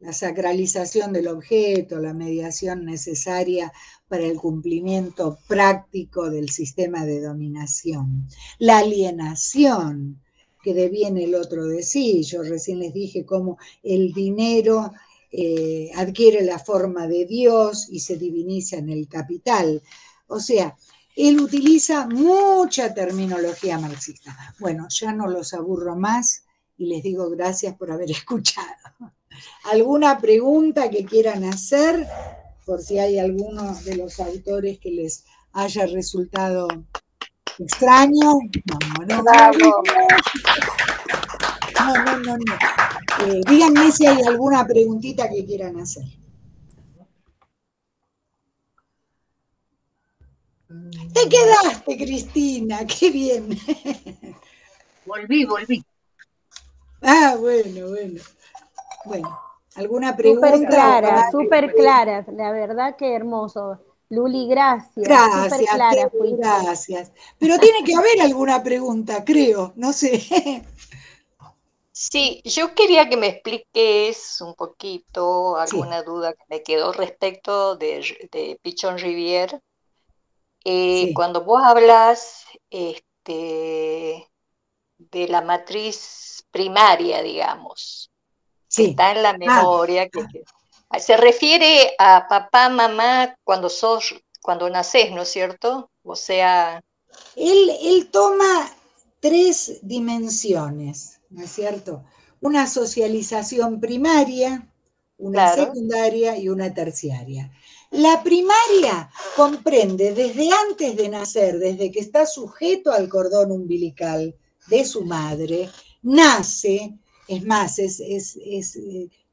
la sacralización del objeto, la mediación necesaria para el cumplimiento práctico del sistema de dominación, la alienación que deviene el otro de sí. Yo recién les dije cómo el dinero eh, adquiere la forma de Dios y se diviniza en el capital. O sea, él utiliza mucha terminología marxista. Bueno, ya no los aburro más y les digo gracias por haber escuchado. ¿Alguna pregunta que quieran hacer? Por si hay alguno de los autores que les haya resultado extraño. No, no, no, no, no. Eh, díganme si hay alguna preguntita que quieran hacer. Te quedaste, Cristina, qué bien. Volví, volví. Ah, bueno, bueno. Bueno, ¿alguna pregunta? Súper clara, súper clara, la verdad que hermoso. Luli, gracias. Gracias, gracias. Pero tiene que haber alguna pregunta, creo, no sé. Sí, yo quería que me expliques un poquito alguna duda que me quedó respecto de, de Pichon Rivière eh, cuando vos hablas este, de la matriz primaria, digamos, que está en la ah. memoria, que, se refiere a papá, mamá cuando sos, cuando nacés, ¿no es cierto? O sea. Él, él toma tres dimensiones, ¿no es cierto? Una socialización primaria, una secundaria y una terciaria. La primaria comprende desde antes de nacer, desde que está sujeto al cordón umbilical de su madre, nace, es más, es, es,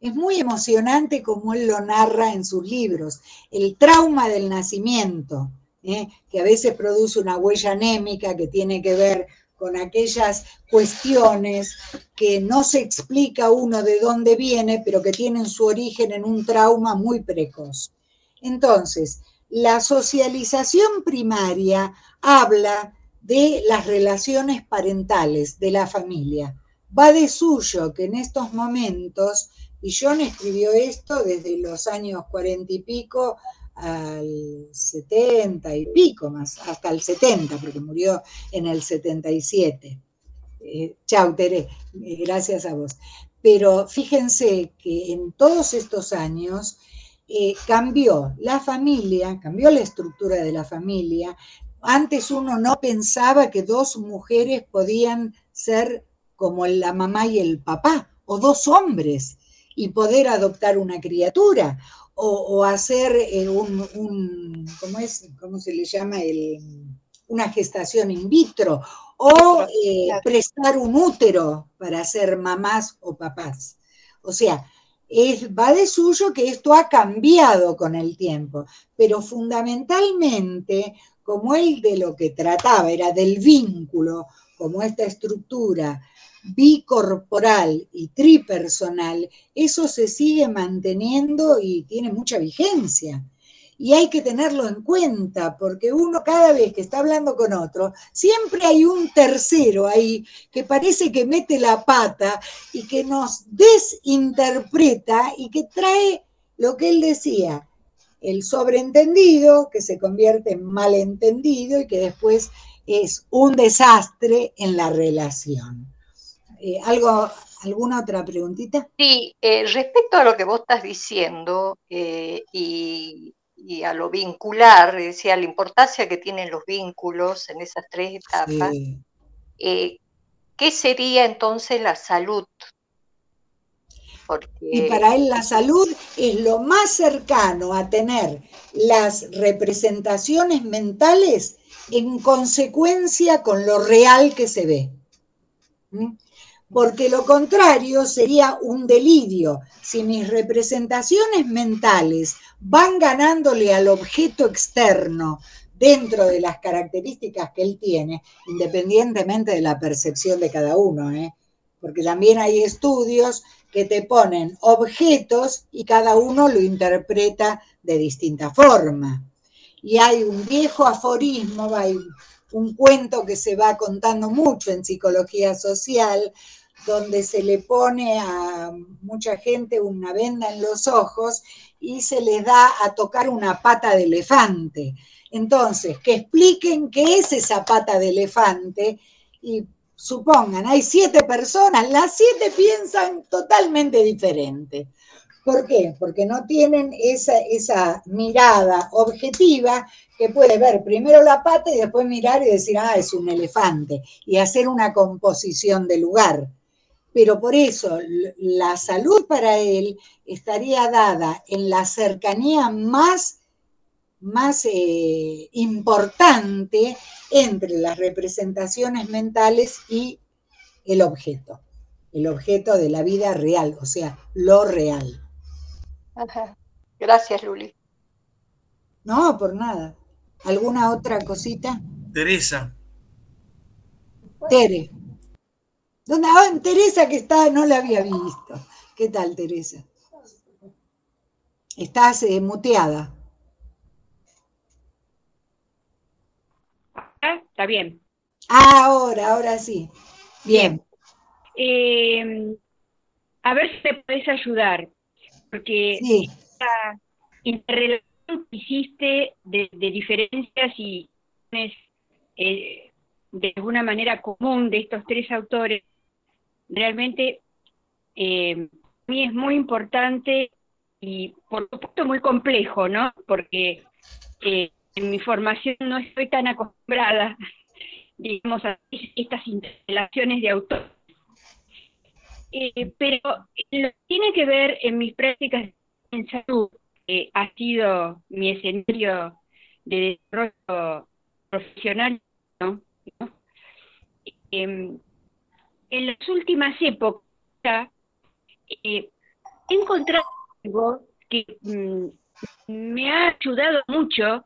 muy emocionante como él lo narra en sus libros, el trauma del nacimiento, ¿eh? que a veces produce una huella anémica que tiene que ver con aquellas cuestiones que no se explica uno de dónde viene, pero que tienen su origen en un trauma muy precoz. Entonces, la socialización primaria habla de las relaciones parentales de la familia. Va de suyo que en estos momentos, y John escribió esto desde los años cuarenta y pico al setenta y pico más, hasta el setenta, porque murió en el setenta y siete. Eh, chau, Tere, eh, gracias a vos. Pero fíjense que en todos estos años eh, cambió la familia, cambió la estructura de la familia. Antes uno no pensaba que dos mujeres podían ser como la mamá y el papá, o dos hombres, y poder adoptar una criatura, o, hacer eh, un, ¿cómo, es? ¿cómo se le llama? una gestación in vitro, o eh, prestar un útero para ser mamás o papás. O sea, es, va de suyo que esto ha cambiado con el tiempo, pero fundamentalmente, como él de lo que trataba era del vínculo, como esta estructura bicorporal y tripersonal, eso se sigue manteniendo y tiene mucha vigencia. Y hay que tenerlo en cuenta, porque uno cada vez que está hablando con otro, siempre hay un tercero ahí que parece que mete la pata y que nos desinterpreta y que trae lo que él decía, el sobreentendido que se convierte en malentendido y que después es un desastre en la relación. Eh, ¿algo, ¿Alguna otra preguntita? Sí, eh, respecto a lo que vos estás diciendo eh, y, a lo vincular, decía, la importancia que tienen los vínculos en esas tres etapas, ¿qué sería entonces la salud? Y para él la salud es lo más cercano a tener las representaciones mentales en consecuencia con lo real que se ve. ¿Mm? Porque lo contrario sería un delirio. Si mis representaciones mentales van ganándole al objeto externo dentro de las características que él tiene, independientemente de la percepción de cada uno, ¿eh? porque también hay estudios que te ponen objetos y cada uno lo interpreta de distinta forma. Y hay un viejo aforismo, hay un cuento que se va contando mucho en psicología social, donde se le pone a mucha gente una venda en los ojos y se les da a tocar una pata de elefante. Entonces, que expliquen qué es esa pata de elefante y supongan, hay siete personas, las siete piensan totalmente diferente. ¿Por qué? Porque no tienen esa, esa mirada objetiva que puede ver primero la pata y después mirar y decir, ah, es un elefante, y hacer una composición de lugar pero por eso la salud para él estaría dada en la cercanía más, más eh, importante entre las representaciones mentales y el objeto, el objeto de la vida real, o sea, lo real. Gracias, Luli. No, por nada. ¿Alguna otra cosita? Teresa. Tere. ¿Dónde? Ah, Teresa que está, no la había visto. ¿Qué tal, Teresa? Estás eh, muteada. Ah, está bien. Ah, ahora, ahora sí. Bien. Eh, a ver si me puedes ayudar, porque sí. esta interrelación que hiciste de, diferencias y eh, de alguna manera común de estos tres autores realmente eh, a mí es muy importante y por supuesto muy complejo, ¿no? Porque eh, en mi formación no estoy tan acostumbrada, digamos, a estas interrelaciones de autores. Eh, pero lo que tiene que ver en mis prácticas en salud, que ha sido mi escenario de desarrollo profesional, ¿no? Em, en las últimas épocas eh, he encontrado algo que mm, me ha ayudado mucho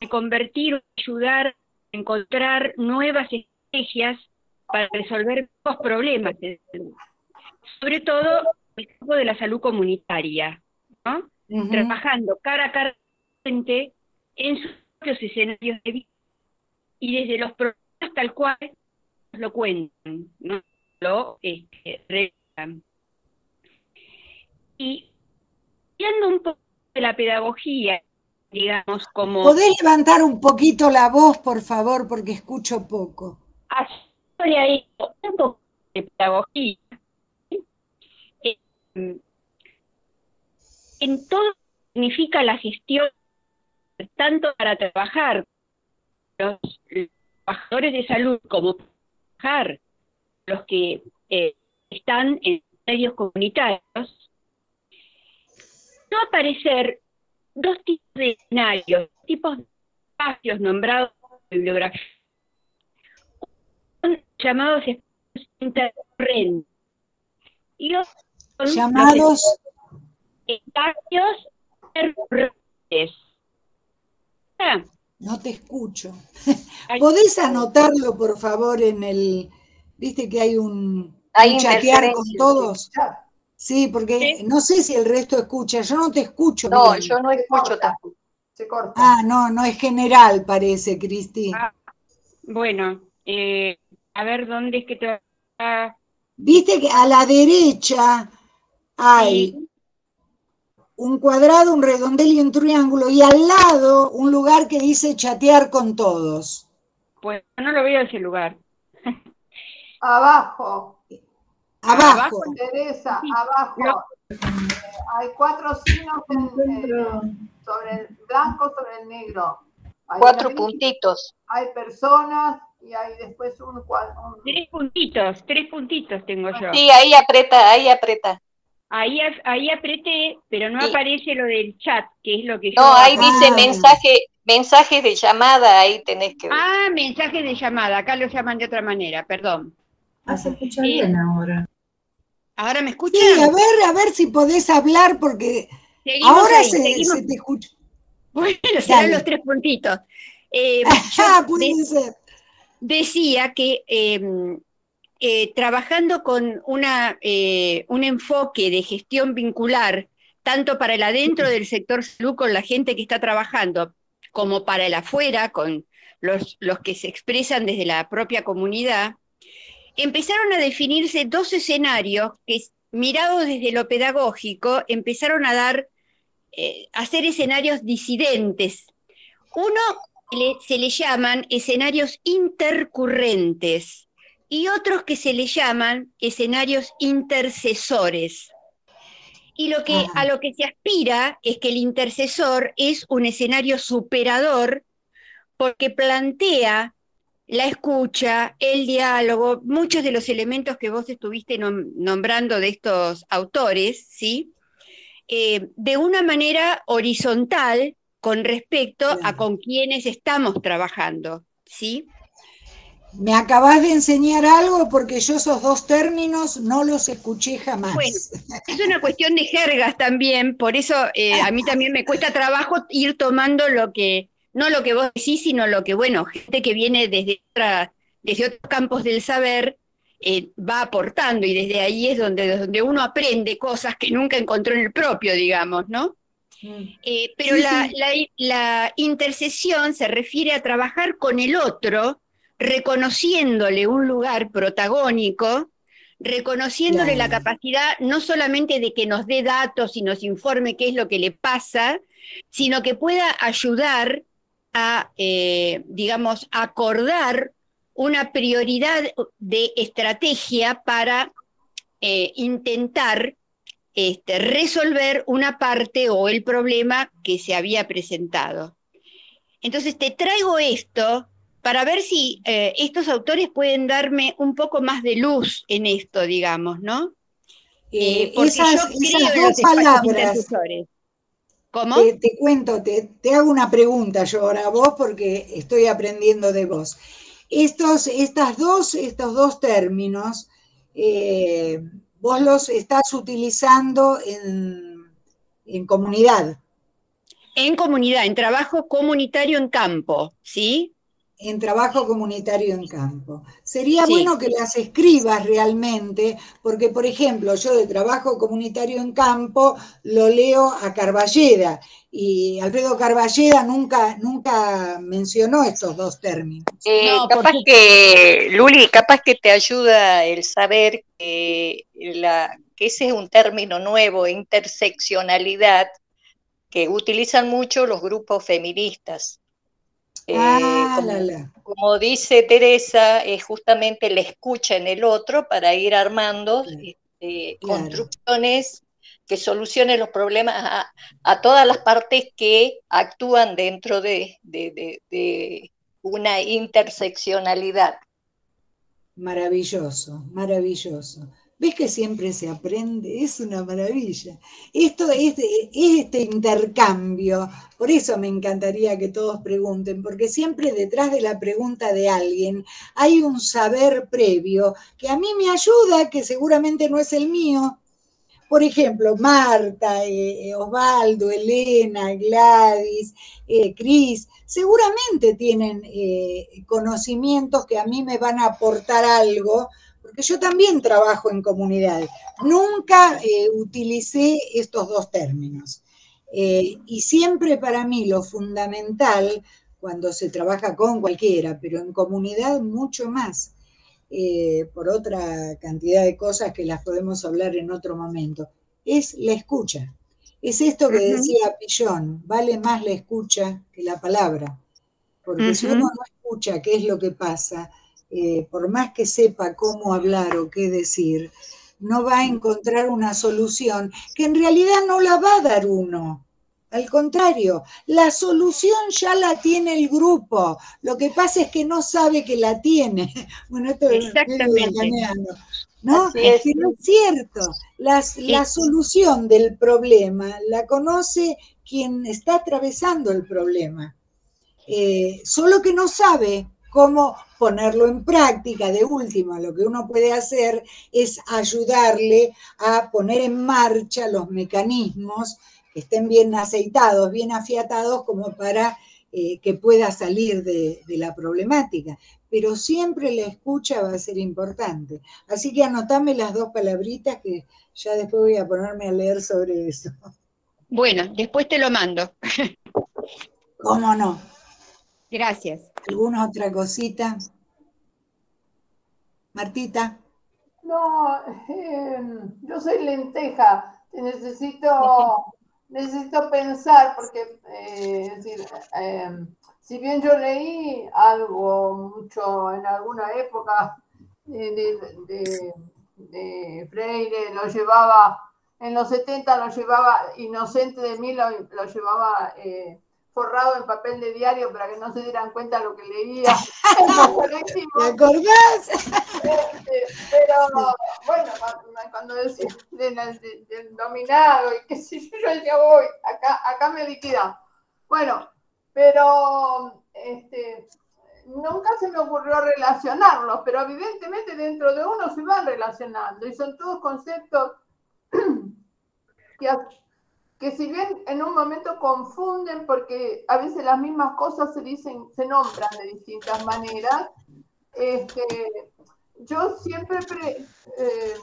a convertir, ayudar a encontrar nuevas estrategias para resolver los problemas de salud. Sobre todo el campo de la salud comunitaria, ¿no? Trabajando cara a cara en sus propios escenarios de vida y desde los problemas tal cual lo cuentan, no lo este, Y viendo un poco de la pedagogía, digamos, como... ¿Podés levantar un poquito la voz, por favor, porque escucho poco? ahí un poco de pedagogía. Eh, en todo significa la gestión, tanto para trabajar los trabajadores de salud como los que eh, están en medios comunitarios, a aparecer dos tipos de escenarios, tipos de espacios nombrados en bibliografía, llamados espacios intercorrentes y otros llamados espacios intercorrentes. No te escucho. ¿Podés anotarlo, por favor, en el... Viste que hay un, hay chatear con todos. Sí, porque no sé si el resto escucha. Yo no te escucho. No, yo no escucho tampoco. Se corta. Ah, no, no es general, parece, Cristi. Ah, bueno, eh, a ver dónde es que te Viste que a la derecha hay un cuadrado, un redondel y un triángulo, y al lado un lugar que dice chatear con todos. Pues no lo veo ese lugar. Abajo. Abajo. Teresa, abajo. Eh, hay cuatro signos sobre el blanco, sobre el negro. cuatro puntitos. Hay personas y hay después un, un... Tres puntitos, tres puntitos tengo yo. Sí, ahí aprieta, ahí aprieta. Ahí, ahí apreté, pero no aparece lo del chat, que es lo que yo... No, ahí dice mensaje, mensajes de llamada, ahí tenés que. Ah, mensajes de llamada, acá lo llaman de otra manera, perdón. Ah, se escucha bien ahora. ¿Ahora me escuchan? Sí, a ver, a ver si podés hablar, porque ahora se, te escucha. Bueno, serán los tres puntitos. Eh, ah, puede ser. Decía que em, eh, trabajando con eh, un enfoque de gestión vincular, tanto para el adentro del sector salud con la gente que está trabajando, como para el afuera, con los, que se expresan desde la propia comunidad, empezaron a definirse dos escenarios que, mirados desde lo pedagógico, empezaron a dar, eh, a ser escenarios disidentes. Uno se le llaman escenarios intercurrentes, y otros que se le llaman escenarios intercesores. Y lo que, a lo que se aspira es que el intercesor es un escenario superador porque plantea la escucha, el diálogo, muchos de los elementos que vos estuviste nombrando de estos autores, ¿sí? Eh, de una manera horizontal con respecto a con quienes estamos trabajando, ¿sí? Me acabas de enseñar algo porque yo esos dos términos no los escuché jamás. Bueno, es una cuestión de jergas también, por eso eh, a mí también me cuesta trabajo ir tomando lo que, no lo que vos decís, sino lo que, bueno, gente que viene desde, desde otros campos del saber eh, va aportando y desde ahí es donde, donde uno aprende cosas que nunca encontró en el propio, digamos, ¿no? Mm. Eh, pero la, la intercesión se refiere a trabajar con el otro reconociéndole un lugar protagónico, reconociéndole la capacidad no solamente de que nos dé datos y nos informe qué es lo que le pasa, sino que pueda ayudar a, eh, digamos, acordar una prioridad de estrategia para eh, intentar este, resolver una parte o el problema que se había presentado. Entonces te traigo esto para ver si eh, estos autores pueden darme un poco más de luz en esto, digamos, ¿no? Eh, eh, porque esas, dos palabras. ¿Cómo? Te, cuento, te, hago una pregunta yo ahora a vos porque estoy aprendiendo de vos. Estos, estas dos, estos dos términos, vos los estás utilizando en, en comunidad. En comunidad, en trabajo comunitario en campo, ¿sí? En trabajo comunitario en campo. Sería bueno que las escribas realmente, porque por ejemplo, yo de trabajo comunitario en campo lo leo a Carballeda y Alfredo Carballeda nunca, nunca mencionó estos dos términos. Eh, capaz que, Luli, capaz que te ayuda el saber que, la, que ese es un término nuevo, interseccionalidad, que utilizan mucho los grupos feministas eh, ah, como, dice Teresa, es justamente la escucha en el otro para ir armando este, construcciones que solucionen los problemas a, todas las partes que actúan dentro de, una interseccionalidad. Maravilloso, maravilloso. ¿Ves que siempre se aprende? Es una maravilla. Esto es, este intercambio. Por eso me encantaría que todos pregunten, porque siempre detrás de la pregunta de alguien hay un saber previo que a mí me ayuda, que seguramente no es el mío. Por ejemplo, Marta, eh, eh, Osvaldo, Elena, Gladys, eh, Cris, seguramente tienen conocimientos que a mí me van a aportar algo porque yo también trabajo en comunidad. Nunca eh, utilicé estos dos términos. Eh, y siempre para mí lo fundamental, cuando se trabaja con cualquiera, pero en comunidad mucho más, eh, por otra cantidad de cosas que las podemos hablar en otro momento, es la escucha. Es esto que decía Pillón, vale más la escucha que la palabra. Porque si uno no escucha qué es lo que pasa, eh, por más que sepa cómo hablar o qué decir, no va a encontrar una solución que en realidad no la va a dar uno. Al contrario, la solución ya la tiene el grupo. Lo que pasa es que no sabe que la tiene. Bueno, esto Exactamente. ¿no? Es. no es cierto. La, la solución del problema la conoce quien está atravesando el problema. Eh, solo que no sabe cómo ponerlo en práctica. De última, lo que uno puede hacer es ayudarle a poner en marcha los mecanismos que estén bien aceitados, bien afiatados, como para eh, que pueda salir de, la problemática. Pero siempre la escucha va a ser importante. Así que anotame las dos palabritas que ya después voy a ponerme a leer sobre eso. Bueno, después te lo mando. ¿Cómo no? Gracias. ¿Alguna otra cosita? Martita. No, em, yo soy lenteja. Necesito, necesito pensar porque, eh, es decir, em, si bien yo leí algo mucho en alguna época de, de, Freire, lo llevaba, en los 70 lo llevaba, inocente de mí lo, lo llevaba... Forrado en papel de diario para que no se dieran cuenta lo que leía ¿Te acordás? Este, pero bueno, cuando decía del, dominado y qué sé yo, yo decía, voy, acá, acá me liquida. Bueno, pero este, nunca se me ocurrió relacionarlos, pero evidentemente dentro de uno se van relacionando y son todos conceptos que que si bien en un momento confunden porque a veces las mismas cosas se dicen, se nombran de distintas maneras, este, yo siempre, eh,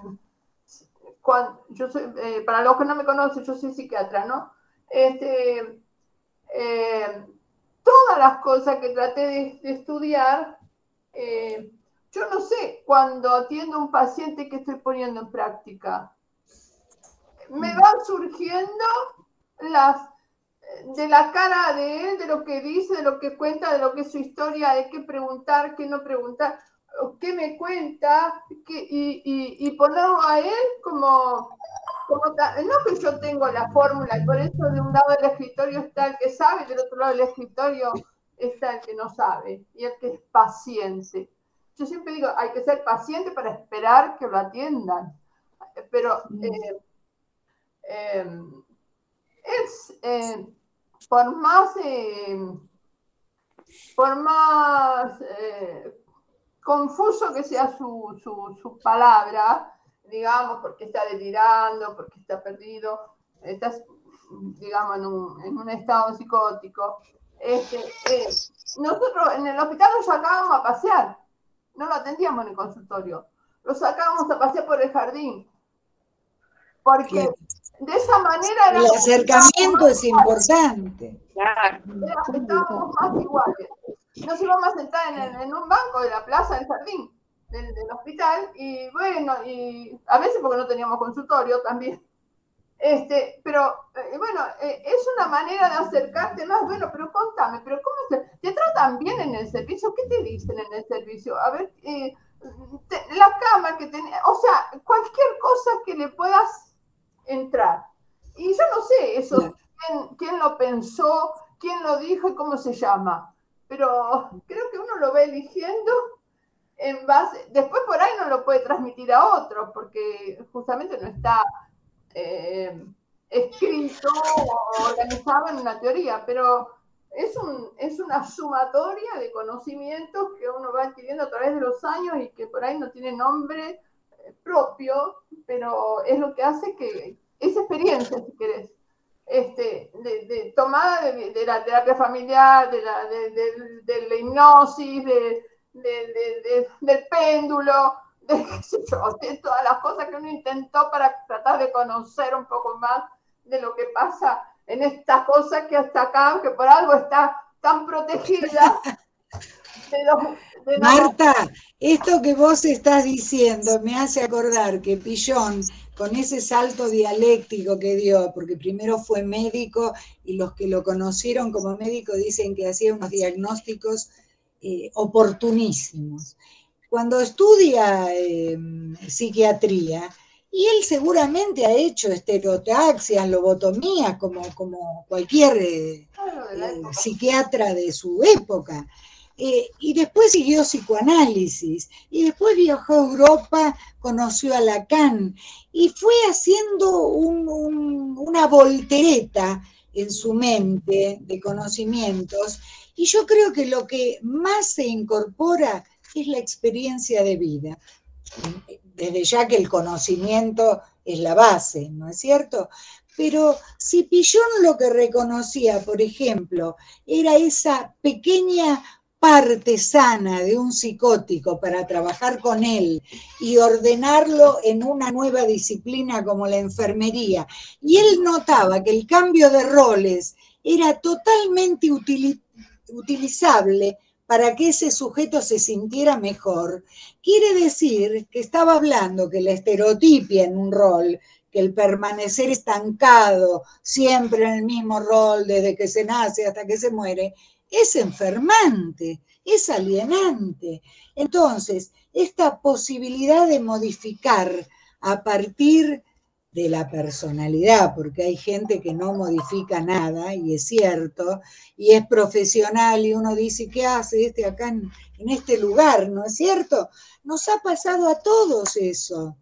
eh, para los que no me conocen, yo soy psiquiatra, ¿no? Este, eh, todas las cosas que traté de, de estudiar, yo no sé cuando atiendo a un paciente que estoy poniendo en práctica me van surgiendo las de la cara de él, de lo que dice, de lo que cuenta, de lo que es su historia, de qué preguntar, qué no preguntar, qué me cuenta, y, ponerlo a él como, como no que yo tengo la fórmula, y por eso de un lado del escritorio está el que sabe, del otro lado del escritorio está el que no sabe, y el que es paciente. Yo siempre digo, hay que ser paciente para esperar que lo atiendan, pero... Mm. Em, es, eh, por más, eh, por más eh, confuso que sea su, su, palabra, digamos, porque está delirando, porque está perdido, estás, digamos, en un, en un estado psicótico. Este, nosotros en el hospital lo sacábamos a pasear, no lo atendíamos en el consultorio, lo sacábamos a pasear por el jardín, porque de esa manera... El acercamiento es importante. Claro. Estábamos más iguales. Nos íbamos a sentar en, un banco de la plaza del jardín del, hospital y bueno, y a veces porque no teníamos consultorio también. Este, pero eh, bueno, eh, es una manera de acercarte más, bueno, pero contame, pero ¿cómo se, te tratan bien en el servicio? ¿Qué te dicen en el servicio? A ver, eh, la cama que tenés, o sea, cualquier cosa que le puedas entrar. Y yo no sé eso, quién, lo pensó, quién lo dijo y cómo se llama, pero creo que uno lo va eligiendo en base, después por ahí no lo puede transmitir a otro, porque justamente no está eh, escrito o organizado en una teoría, pero es, un, es una sumatoria de conocimientos que uno va adquiriendo a través de los años y que por ahí no tiene nombre propio, pero es lo que hace que esa experiencia, si querés, este, de, tomada de, la terapia familiar, de la, de, la hipnosis, del péndulo, de, todas las cosas que uno intentó para tratar de conocer un poco más de lo que pasa en esta cosa que hasta acá, que por algo está tan protegida. Marta, esto que vos estás diciendo me hace acordar que Pillón con ese salto dialéctico que dio, porque primero fue médico y los que lo conocieron como médico dicen que hacía unos diagnósticos eh, oportunísimos. Cuando estudia em, psiquiatría, y él seguramente ha hecho estereotaxias, lobotomías, como, como cualquier eh, eh, psiquiatra de su época. Eh, y después siguió psicoanálisis, y después viajó a Europa, conoció a Lacan, y fue haciendo una voltereta en su mente de conocimientos, y yo creo que lo que más se incorpora es la experiencia de vida, desde ya que el conocimiento es la base, ¿no es cierto? Pero si Pillón lo que reconocía, por ejemplo, era esa pequeña parte sana de un psicótico para trabajar con él y ordenarlo en una nueva disciplina como la enfermería. Y él notaba que el cambio de roles era totalmente utilizable para que ese sujeto se sintiera mejor. Quiere decir que estaba hablando que la estereotipia en un rol, que el permanecer estancado siempre en el mismo rol desde que se nace hasta que se muere, es enfermante, es alienante. Entonces, esta posibilidad de modificar a partir de la personalidad, porque hay gente que no modifica nada, y es cierto, y es profesional, y uno dice, ¿qué hace este acá en, este lugar? ¿No es cierto? Nos ha pasado a todos eso.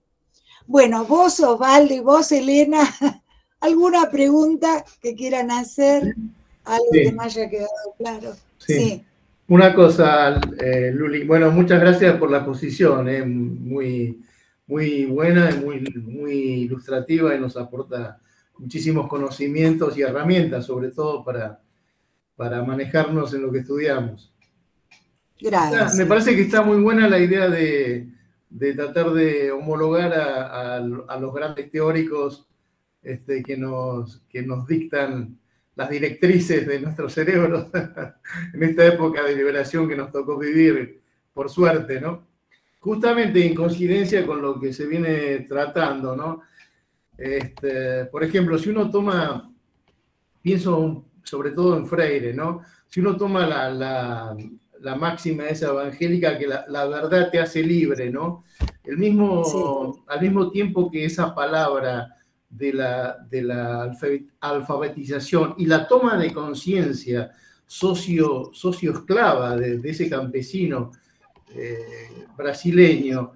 Bueno, vos, Osvaldo, y vos, Elena, ¿alguna pregunta que quieran hacer? Algo que me haya quedado claro. Sí. Una cosa, eh, Luli, bueno, muchas gracias por la posición, eh, muy, muy buena, muy, muy ilustrativa y nos aporta muchísimos conocimientos y herramientas, sobre todo para, para manejarnos en lo que estudiamos. Gracias. Me parece que está muy buena la idea de, tratar de homologar a, los grandes teóricos este, que, nos, que nos dictan las directrices de nuestro cerebro en esta época de liberación que nos tocó vivir, por suerte, ¿no? Justamente en coincidencia con lo que se viene tratando, ¿no? Este, por ejemplo, si uno toma, pienso sobre todo en Freire, ¿no? Si uno toma la, máxima esa evangélica que la, verdad te hace libre, ¿no? El mismo, Al mismo tiempo que esa palabra de la, de la alfabetización y la toma de conciencia socio, socio esclava de, ese campesino eh, brasileño,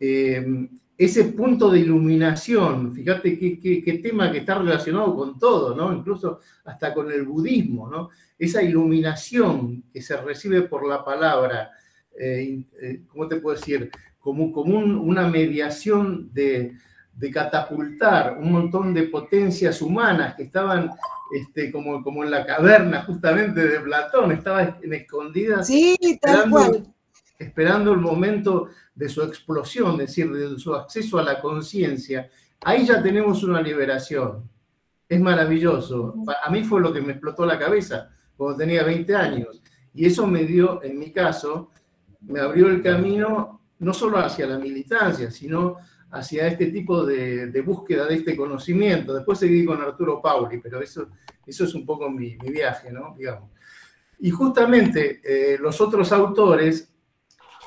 eh, ese punto de iluminación, fíjate qué, tema que está relacionado con todo, ¿no? incluso hasta con el budismo, ¿no? esa iluminación que se recibe por la palabra, eh, ¿cómo te puedo decir? Como, como una mediación de, de catapultar un montón de potencias humanas que estaban este, como, como en la caverna justamente de Platón, estaban escondidas sí, esperando el momento de su explosión, es decir, de su acceso a la conciencia. Ahí ya tenemos una liberación. Es maravilloso. A mí fue lo que me explotó la cabeza cuando tenía 20 años. Y eso me dio, en mi caso, me abrió el camino no solo hacia la militancia, sino hacia este tipo de, búsqueda de este conocimiento. Después seguí con Arturo Pauli, pero eso, eso es un poco mi, viaje, ¿no? Digamos. Y justamente eh, los otros autores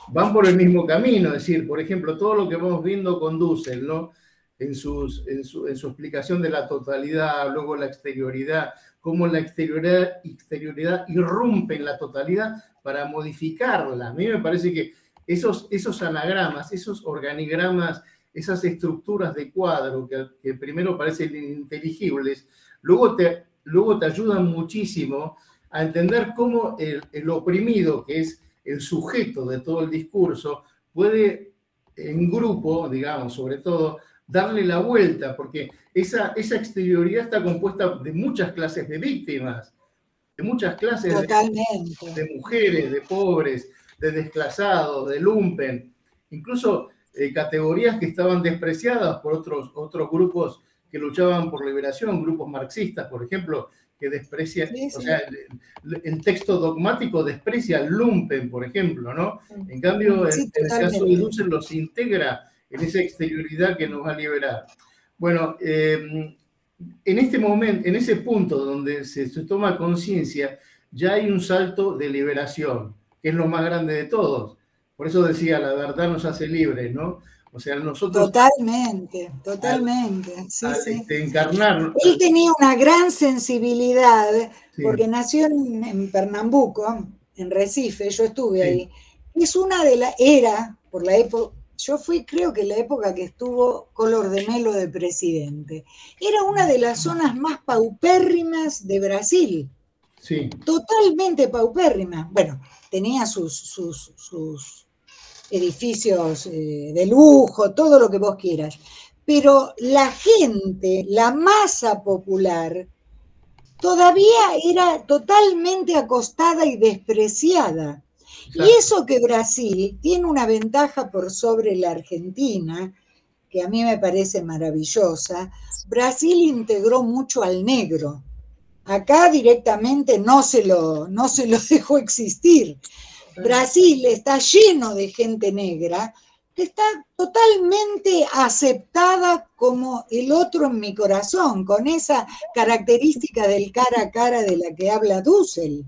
van por el mismo camino, es decir, por ejemplo, todo lo que vamos viendo con ¿no? En, sus, en, su, en su explicación de la totalidad, luego la exterioridad, cómo la exterioridad, exterioridad irrumpe en la totalidad para modificarla. A mí me parece que esos, esos anagramas, esos organigramas, esas estructuras de cuadro que, primero parecen ininteligibles, luego te, luego te ayudan muchísimo a entender cómo el, el oprimido, que es el sujeto de todo el discurso, puede en grupo, digamos, sobre todo, darle la vuelta, porque esa, esa exterioridad está compuesta de muchas clases de víctimas, de muchas clases de, mujeres, de pobres, de desclasados, de lumpen, incluso eh, categorías que estaban despreciadas por otros, otros grupos que luchaban por liberación, grupos marxistas, por ejemplo, que desprecian, o sea, el, texto dogmático desprecia al lumpen, por ejemplo, ¿no? En cambio, en, el caso de Dussel los integra en esa exterioridad que nos va a liberar. Bueno, em, en este momento, en ese punto donde se, toma conciencia, ya hay un salto de liberación, que es lo más grande de todos. Por eso decía, la verdad nos hace libres, ¿no? O sea, nosotros... Totalmente, totalmente. sí, sí. Este, encarnar... Él tenía una gran sensibilidad, porque nació en, Pernambuco, en Recife, yo estuve ahí. Es una de las... Era, por la época yo fui, creo que la época que estuvo Color de Melo de presidente. Era una de las zonas más paupérrimas de Brasil. Sí. Totalmente paupérrima. Bueno, tenía sus, sus, edificios eh, de lujo, todo lo que vos quieras. Pero la gente, la masa popular, todavía era totalmente acostada y despreciada. Y eso que Brasil tiene una ventaja por sobre la Argentina, que a mí me parece maravillosa, Brasil integró mucho al negro. Acá directamente no se lo, no se lo dejó existir. Brasil está lleno de gente negra que está totalmente aceptada como el otro en mi corazón, con esa característica del cara a cara de la que habla Dussel.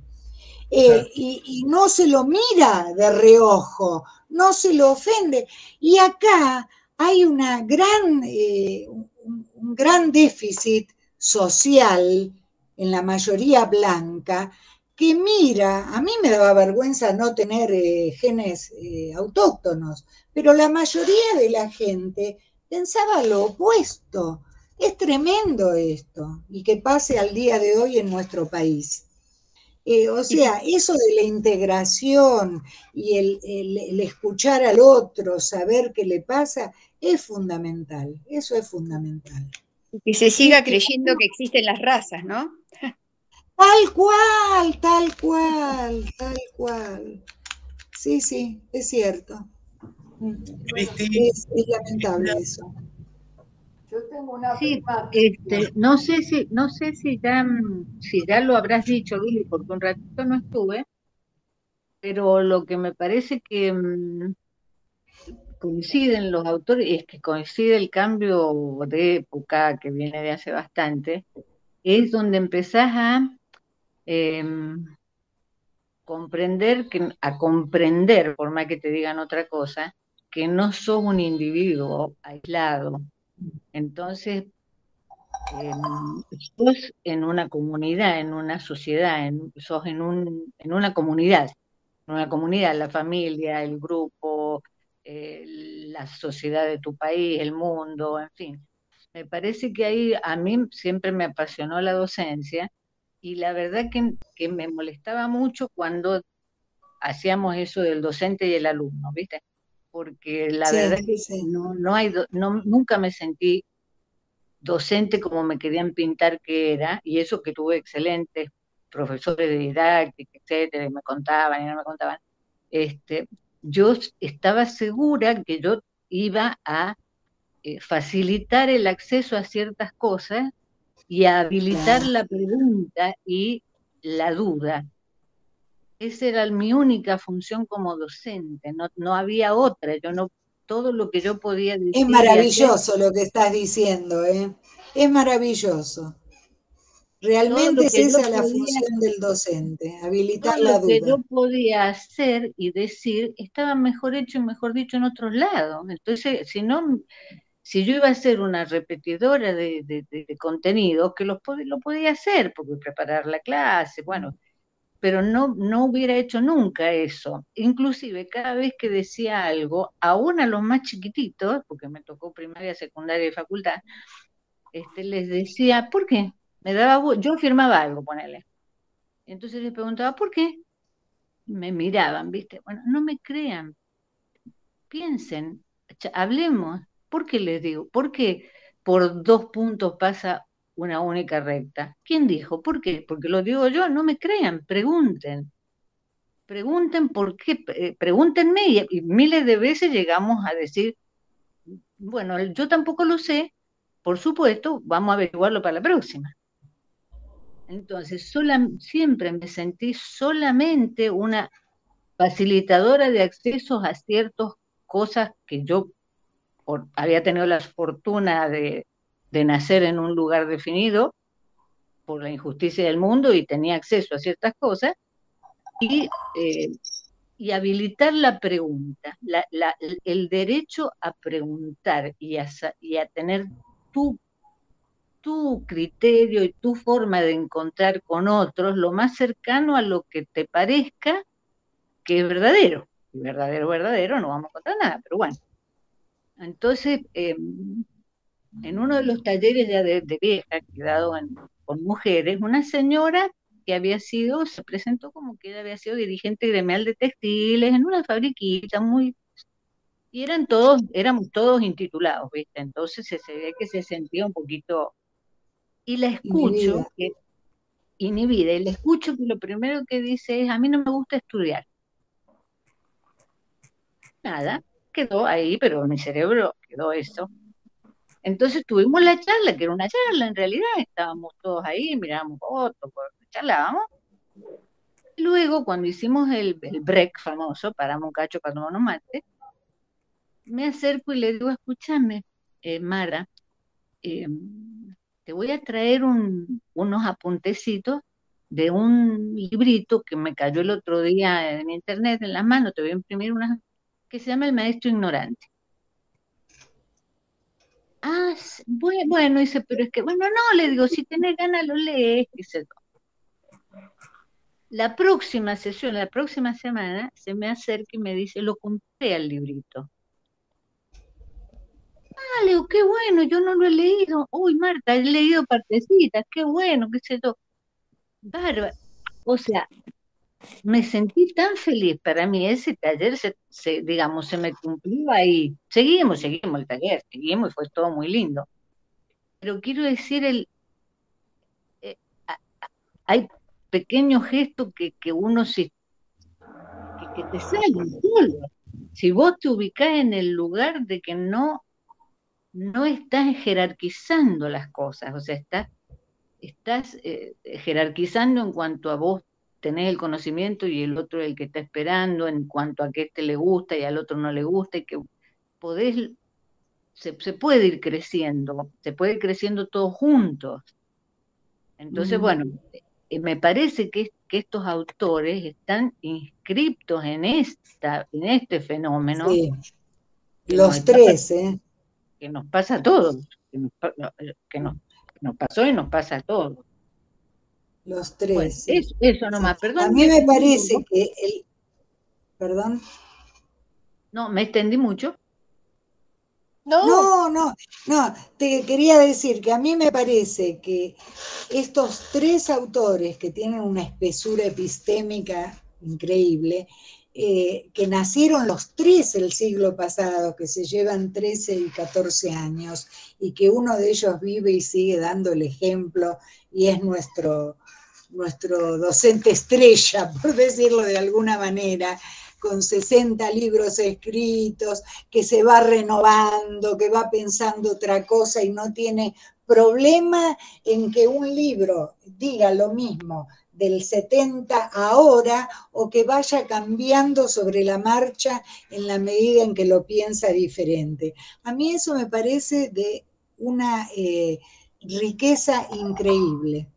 Eh, y, no se lo mira de reojo, no se lo ofende. Y acá hay una gran, eh, un, gran déficit social en la mayoría blanca que mira, a mí me daba vergüenza no tener eh, genes autóctonos, pero la mayoría de la gente pensaba lo opuesto. Es tremendo esto y que pase al día de hoy en nuestro país. Eh, o sea, eso de la integración y el, escuchar al otro, saber qué le pasa, es fundamental. Eso es fundamental. Que se siga creyendo que existen las razas, ¿no? Tal cual, tal cual, tal cual. Sí, sí, es cierto. es lamentable eso. Yo tengo una sí, este, no sé si, no sé si ya, si ya lo habrás dicho, Lili, porque un ratito no estuve, pero lo que me parece que mm, coinciden los autores, es que coincide el cambio de época que viene de hace bastante, es donde empezás a em, comprender, que, a comprender, por más que te digan otra cosa, que no sos un individuo aislado, entonces, em, sos en una comunidad, en una sociedad, sos en, un, en una comunidad, en una comunidad, la familia, el grupo, eh, la sociedad de tu país, el mundo, en fin. Me parece que ahí a mí siempre me apasionó la docencia y la verdad que, que me molestaba mucho cuando hacíamos eso del docente y el alumno, ¿viste? porque la verdad que no, no hay, no, nunca me sentí docente como me querían pintar que era, y eso que tuve excelentes profesores de didáctica, etcétera, y me contaban y no me contaban, este, yo estaba segura que yo iba a eh, facilitar el acceso a ciertas cosas y a habilitar la pregunta y la duda esa era mi única función como docente, no, no había otra, yo no, todo lo que yo podía decir. Es maravilloso lo que estás diciendo, ¿eh? es maravilloso. Realmente es esa la función del docente, habilitar la duda. Lo que yo podía hacer y decir estaba mejor hecho y mejor dicho en otros lados. Entonces, si no, si yo iba a ser una repetidora de, contenido, que lo, lo podía hacer, porque preparar la clase, bueno, pero no, no hubiera hecho nunca eso. Inclusive cada vez que decía algo, aún a los más chiquititos, porque me tocó primaria, secundaria y facultad, este, les decía, ¿por qué? Me daba, yo firmaba algo, ponele. Entonces les preguntaba, ¿por qué? Me miraban, ¿viste? Bueno, no me crean, piensen, hablemos. ¿Por qué les digo? ¿Por qué por dos puntos pasa una única recta? ¿Quién dijo? ¿Por qué? Porque lo digo yo, no me crean, pregunten. Pregunten por qué, eh, pregúntenme y, miles de veces llegamos a decir, bueno, yo tampoco lo sé, por supuesto, vamos a averiguarlo para la próxima. Entonces, siempre me sentí solamente una facilitadora de accesos a ciertas cosas que yo había tenido la fortuna de, nacer en un lugar definido por la injusticia del mundo y tenía acceso a ciertas cosas, y, eh, y habilitar la pregunta, el derecho a preguntar y a, y a tener tu, tu criterio y tu forma de encontrar con otros lo más cercano a lo que te parezca que es verdadero. Y verdadero, verdadero, no vamos a contar nada, pero bueno. Entonces, em, en uno de los talleres ya de, vieja que dado con mujeres, una señora que había sido, se presentó como que había sido dirigente gremial de textiles en una fabriquita muy... Y eran todos, éramos todos intitulados, ¿viste? Entonces se, se ve que se sentía un poquito... Y la escucho, que, inhibida, y la escucho que lo primero que dice es, a mí no me gusta estudiar. Nada, quedó ahí, pero en mi cerebro quedó eso. Entonces tuvimos la charla, que era una charla en realidad, estábamos todos ahí, mirábamos fotos, charlábamos. Luego, cuando hicimos el, break famoso, paramos un cacho para tomar un mate, me acerco y le digo, escúchame, eh, Mara, eh, te voy a traer unos apuntecitos de un librito que me cayó el otro día en internet en las manos, te voy a imprimir unas que se llama El Maestro Ignorante. Ah, bueno, dice, pero es que, bueno, no, le digo, si tenés ganas lo lees, dice. La próxima sesión, la próxima semana, se me acerca y me dice, lo compré al librito. Ah, le digo, qué bueno, yo no lo he leído. Uy, Marta, he leído partecitas, qué bueno, qué sé yo. Bárbara. O sea, me sentí tan feliz. Para mí ese taller, se, digamos, se me cumplió ahí. Seguimos, seguimos el taller, seguimos y fue todo muy lindo. Pero quiero decir, el, eh, hay pequeños gestos que, que uno se, que, te salen solo. Si vos te ubicás en el lugar de que no, no estás jerarquizando las cosas, o sea, estás, estás eh, jerarquizando en cuanto a vos tenés el conocimiento y el otro el que está esperando en cuanto a que este le gusta y al otro no le gusta y que podés, se, puede ir creciendo, se puede ir creciendo todos juntos. Entonces, bueno, eh, me parece que, que, estos autores están inscriptos en, esta, en este fenómeno. Sí. Los tres, ¿eh? Que nos pasa a todos, que nos, que nos pasó y nos pasa a todos. Los tres. eso, nomás, perdón. A mí me parece que el. Perdón. No, me extendí mucho. No. no, no, no, te quería decir que a mí me parece que estos tres autores que tienen una espesura epistémica increíble, eh, que nacieron los tres el siglo pasado, que se llevan 13 y 14 años, y que uno de ellos vive y sigue dando el ejemplo, y es nuestro, nuestro docente estrella, por decirlo de alguna manera, con 60 libros escritos, que se va renovando, que va pensando otra cosa y no tiene problema en que un libro diga lo mismo del 70 ahora o que vaya cambiando sobre la marcha en la medida en que lo piensa diferente. A mí eso me parece de una eh, riqueza increíble.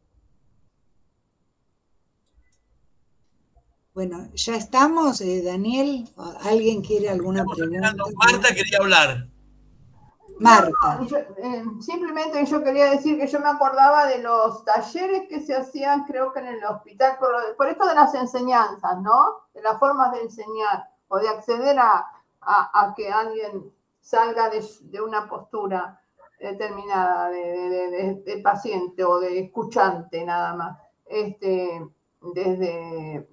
Bueno, ya estamos, eh, Daniel. ¿Alguien quiere alguna pregunta? Marta quería hablar. Marta. Eh, simplemente yo quería decir que yo me acordaba de los talleres que se hacían, creo que en el hospital, por, esto de las enseñanzas, ¿no? De las formas de enseñar o de acceder a, que alguien salga de, una postura determinada de, paciente o de escuchante nada más, este, desde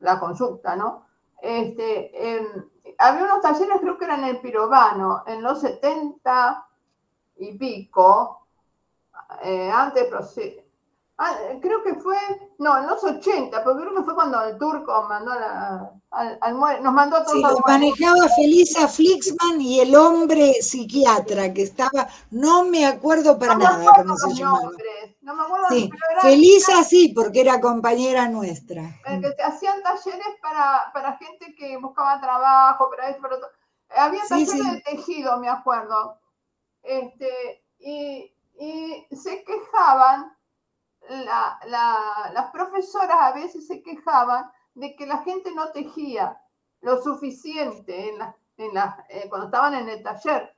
la consulta, ¿no? Este, había unos talleres, creo que eran en el Pirobano, en los 70 y pico, eh, antes, ah, creo que fue, no, en los 80, porque creo que fue cuando el turco mandó al, nos mandó a todos. Sí, lo manejaba Felisa Flixman y el hombre psiquiatra que estaba, no me acuerdo para nada cómo se llamaba. No me acuerdo. Sí, Felisa sí, porque era compañera nuestra. que hacían talleres para, para gente que buscaba trabajo, para esto, para Había talleres de tejido, me acuerdo. Este, y, y se quejaban, la, la, las profesoras a veces se quejaban de que la gente no tejía lo suficiente en la, en eh, cuando estaban en el taller.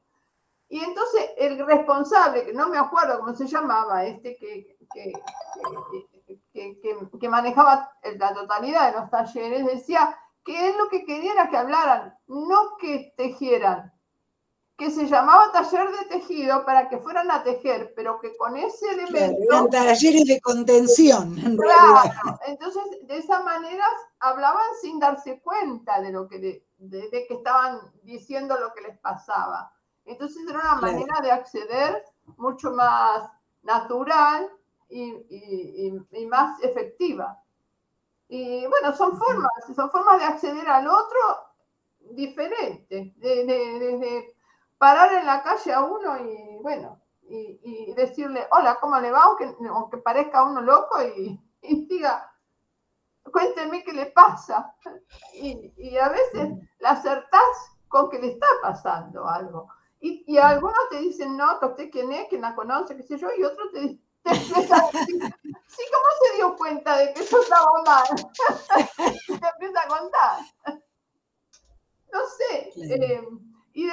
Y entonces el responsable, que no me acuerdo cómo se llamaba, este que, que, manejaba la totalidad de los talleres, decía que él lo que quería que hablaran, no que tejieran, que se llamaba taller de tejido para que fueran a tejer, pero que con ese elemento... eran talleres de contención, en claro, entonces de esa manera hablaban sin darse cuenta de lo que, de que estaban diciendo lo que les pasaba. Entonces era una manera de acceder mucho más natural y, más efectiva. Y bueno, son formas, son formas de acceder al otro diferentes, de, parar en la calle a uno y bueno, y, decirle, hola, ¿cómo le va? Aunque, parezca uno loco y, diga, cuénteme qué le pasa. Y, y a veces la acertás con que le está pasando algo. Y, algunos te dicen, no, que usted quién es, quién la conoce, qué sé yo, y otros te, dicen, sí, ¿cómo se dio cuenta de que eso estaba mal? y te empieza a contar. No sé. Eh, y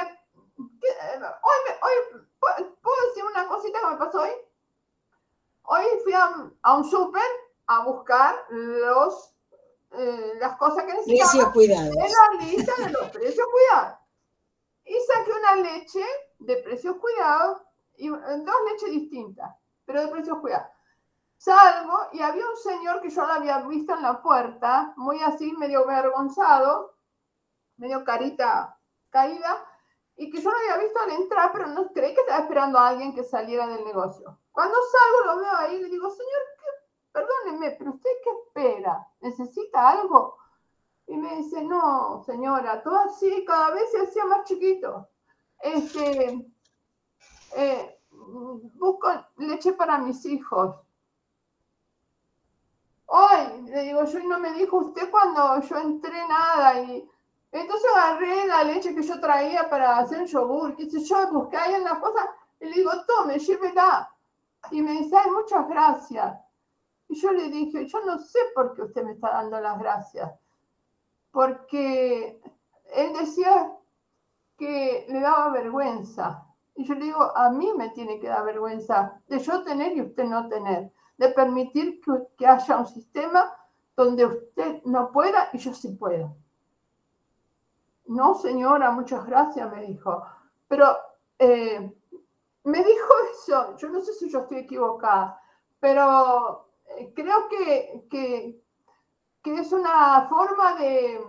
hoy, hoy, ¿puedo decir una cosita que me pasó hoy? Hoy fui a, a un súper a buscar los, eh, las cosas que necesitaba. Precios la lista de los precios cuidados y saqué una leche de precios cuidados, y dos leches distintas, pero de precios cuidados. Salgo y había un señor que yo lo había visto en la puerta, muy así, medio avergonzado, medio carita caída, y que yo lo había visto al entrar, pero no creí que estaba esperando a alguien que saliera del negocio. Cuando salgo lo veo ahí y le digo, señor, perdóneme, pero usted qué espera? ¿Necesita algo? Y me dice, no, señora, todo así, cada vez se hacía más chiquito. Este, eh, busco leche para mis hijos. Hoy, le digo, yo no me dijo usted cuando yo entré nada y entonces agarré la leche que yo traía para hacer yogur, qué sé yo, busqué ahí en las cosas y le digo, tome, llévela. Y me dice, ay, muchas gracias. Y yo le dije, yo no sé por qué usted me está dando las gracias porque él decía que le daba vergüenza. Y yo le digo, a mí me tiene que dar vergüenza de yo tener y usted no tener, de permitir que, haya un sistema donde usted no pueda y yo sí puedo. No, señora, muchas gracias, me dijo. Pero eh, me dijo eso, yo no sé si yo estoy equivocada, pero eh, creo que, que, es una forma de...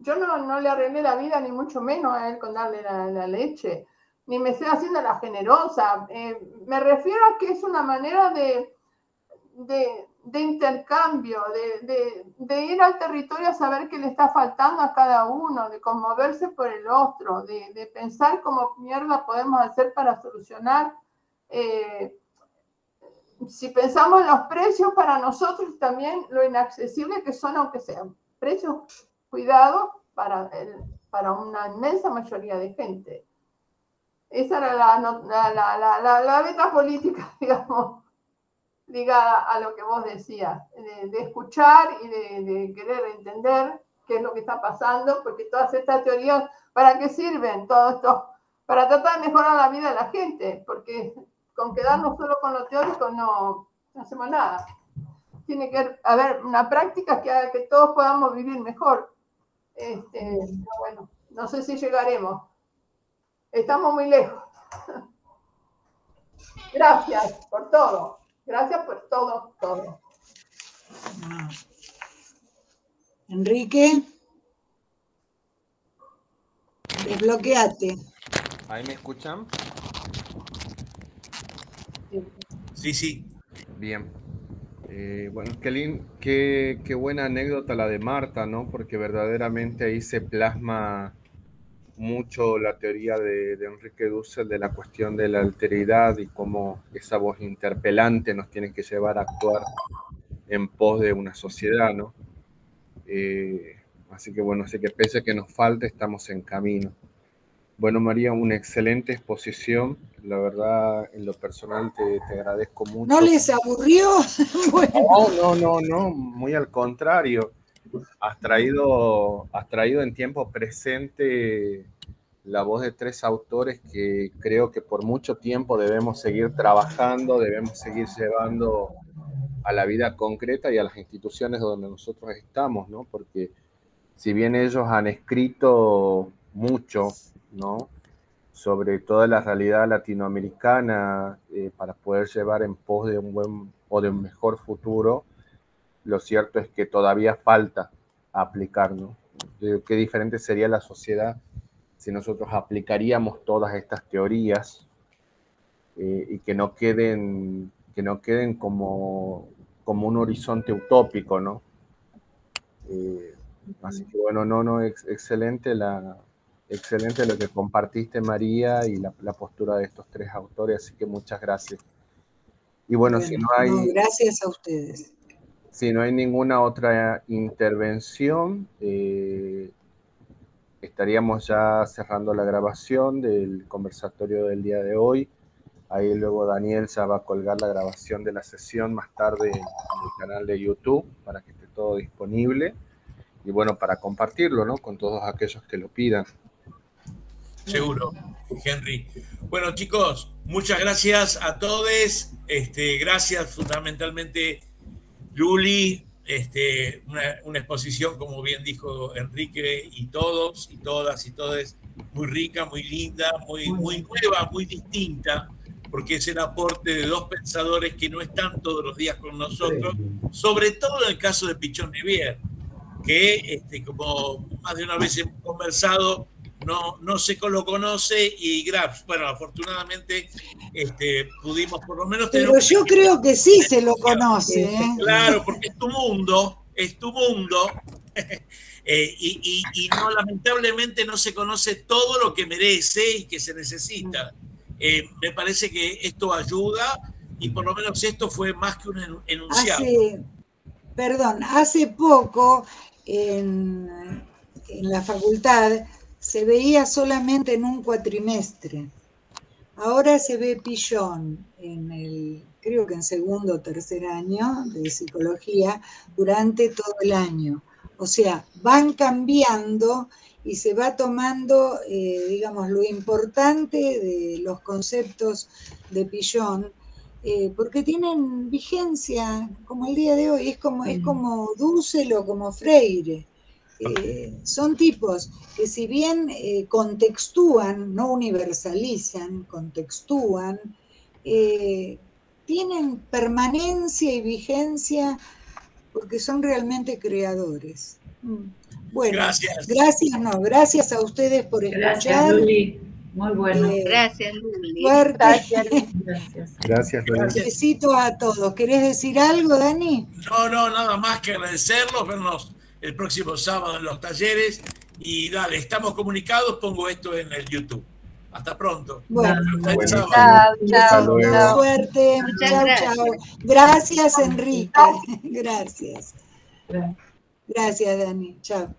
Yo no, no, le arreglé la vida, ni mucho menos a él con darle la, leche, ni me estoy haciendo la generosa. Eh, me refiero a que es una manera de, de, intercambio, de, de, ir al territorio a saber qué le está faltando a cada uno, de conmoverse por el otro, de, pensar cómo mierda podemos hacer para solucionar. Eh, si pensamos en los precios para nosotros también lo inaccesible que son, aunque sean precios cuidados para, para una inmensa mayoría de gente. Esa era la, la, la, la, beta política, digamos, ligada a lo que vos decías, de, escuchar y de, querer entender qué es lo que está pasando, porque todas estas teorías, ¿para qué sirven? Todos estos para tratar de mejorar la vida de la gente, porque con quedarnos solo con lo teórico no, no hacemos nada. Tiene que haber una práctica que haga que todos podamos vivir mejor. Este, bueno, no sé si llegaremos. Estamos muy lejos. Gracias por todo. Gracias por todo, todo. Enrique, desbloqueate. ¿Ahí me escuchan? Sí, sí. Bien. Eh, bueno, qué, qué, qué, buena anécdota la de Marta, ¿no? Porque verdaderamente ahí se plasma mucho la teoría de, Enrique Dussel de la cuestión de la alteridad y cómo esa voz interpelante nos tiene que llevar a actuar en pos de una sociedad, ¿no? Eh, así que bueno, así que pese a que nos falte, estamos en camino. Bueno, María, una excelente exposición. La verdad, en lo personal te, agradezco mucho. ¿No les aburrió? No, no, no, no, muy al contrario. Has traído, has traído en tiempo presente la voz de tres autores que creo que por mucho tiempo debemos seguir trabajando, debemos seguir llevando a la vida concreta y a las instituciones donde nosotros estamos, ¿no? Porque si bien ellos han escrito mucho, ¿no? Sobre toda la realidad latinoamericana eh, para poder llevar en pos de un buen o de un mejor futuro, lo cierto es que todavía falta aplicar, ¿no? Qué diferente sería la sociedad si nosotros aplicaríamos todas estas teorías eh, y que no queden, que no queden como, como un horizonte utópico, ¿no? Eh, así que bueno, no, no, excelente la, excelente lo que compartiste, María, y la, postura de estos tres autores, así que muchas gracias. Y bueno, si no hay... gracias a ustedes. Si no hay ninguna otra intervención, eh, estaríamos ya cerrando la grabación del conversatorio del día de hoy. Ahí luego Daniel ya va a colgar la grabación de la sesión más tarde en el canal de YouTube para que esté todo disponible y bueno, para compartirlo, ¿no? Con todos aquellos que lo pidan. Seguro, Henry. Bueno, chicos, muchas gracias a todos. Este, gracias fundamentalmente, Luli. Este, una, exposición, como bien dijo Enrique, y todos, y todas, y todas, muy rica, muy linda, muy, muy nueva, muy distinta, porque es el aporte de dos pensadores que no están todos los días con nosotros, sobre todo en el caso de Pichón Rivier, que, este, como más de una vez hemos conversado, no, no se lo conoce y Grabs, bueno, afortunadamente este, pudimos por lo menos tener... Pero yo creo que sí se lo conoce. ¿eh? Claro, porque es tu mundo, es tu mundo, eh, y, y, no, lamentablemente no se conoce todo lo que merece y que se necesita. Eh, me parece que esto ayuda y por lo menos esto fue más que un enunciado. perdón, hace poco en, en la facultad se veía solamente en un cuatrimestre. Ahora se ve Pillón en el, creo que en segundo o tercer año de psicología durante todo el año. O sea, van cambiando y se va tomando, eh, digamos, lo importante de los conceptos de Pillón, eh, porque tienen vigencia como el día de hoy, es como, es como Dussel o como Freire. Eh, son tipos que si bien eh, contextúan, no universalizan, contextúan, eh, tienen permanencia y vigencia porque son realmente creadores. Mm. Bueno, gracias. Gracias, no, gracias a ustedes por escuchar. Muy bueno. gracias, Luli. Gracias. Gracias, Felicito a todos. ¿Querés decir algo, Dani? No, no, nada más que agradecerlos, vernos el próximo sábado en los talleres. Y dale, estamos comunicados, pongo esto en el YouTube. Hasta pronto. Bueno, chao, chao, Suerte. Chao, chao. Gracias, Enrique. Gracias. Gracias, Dani. Chao.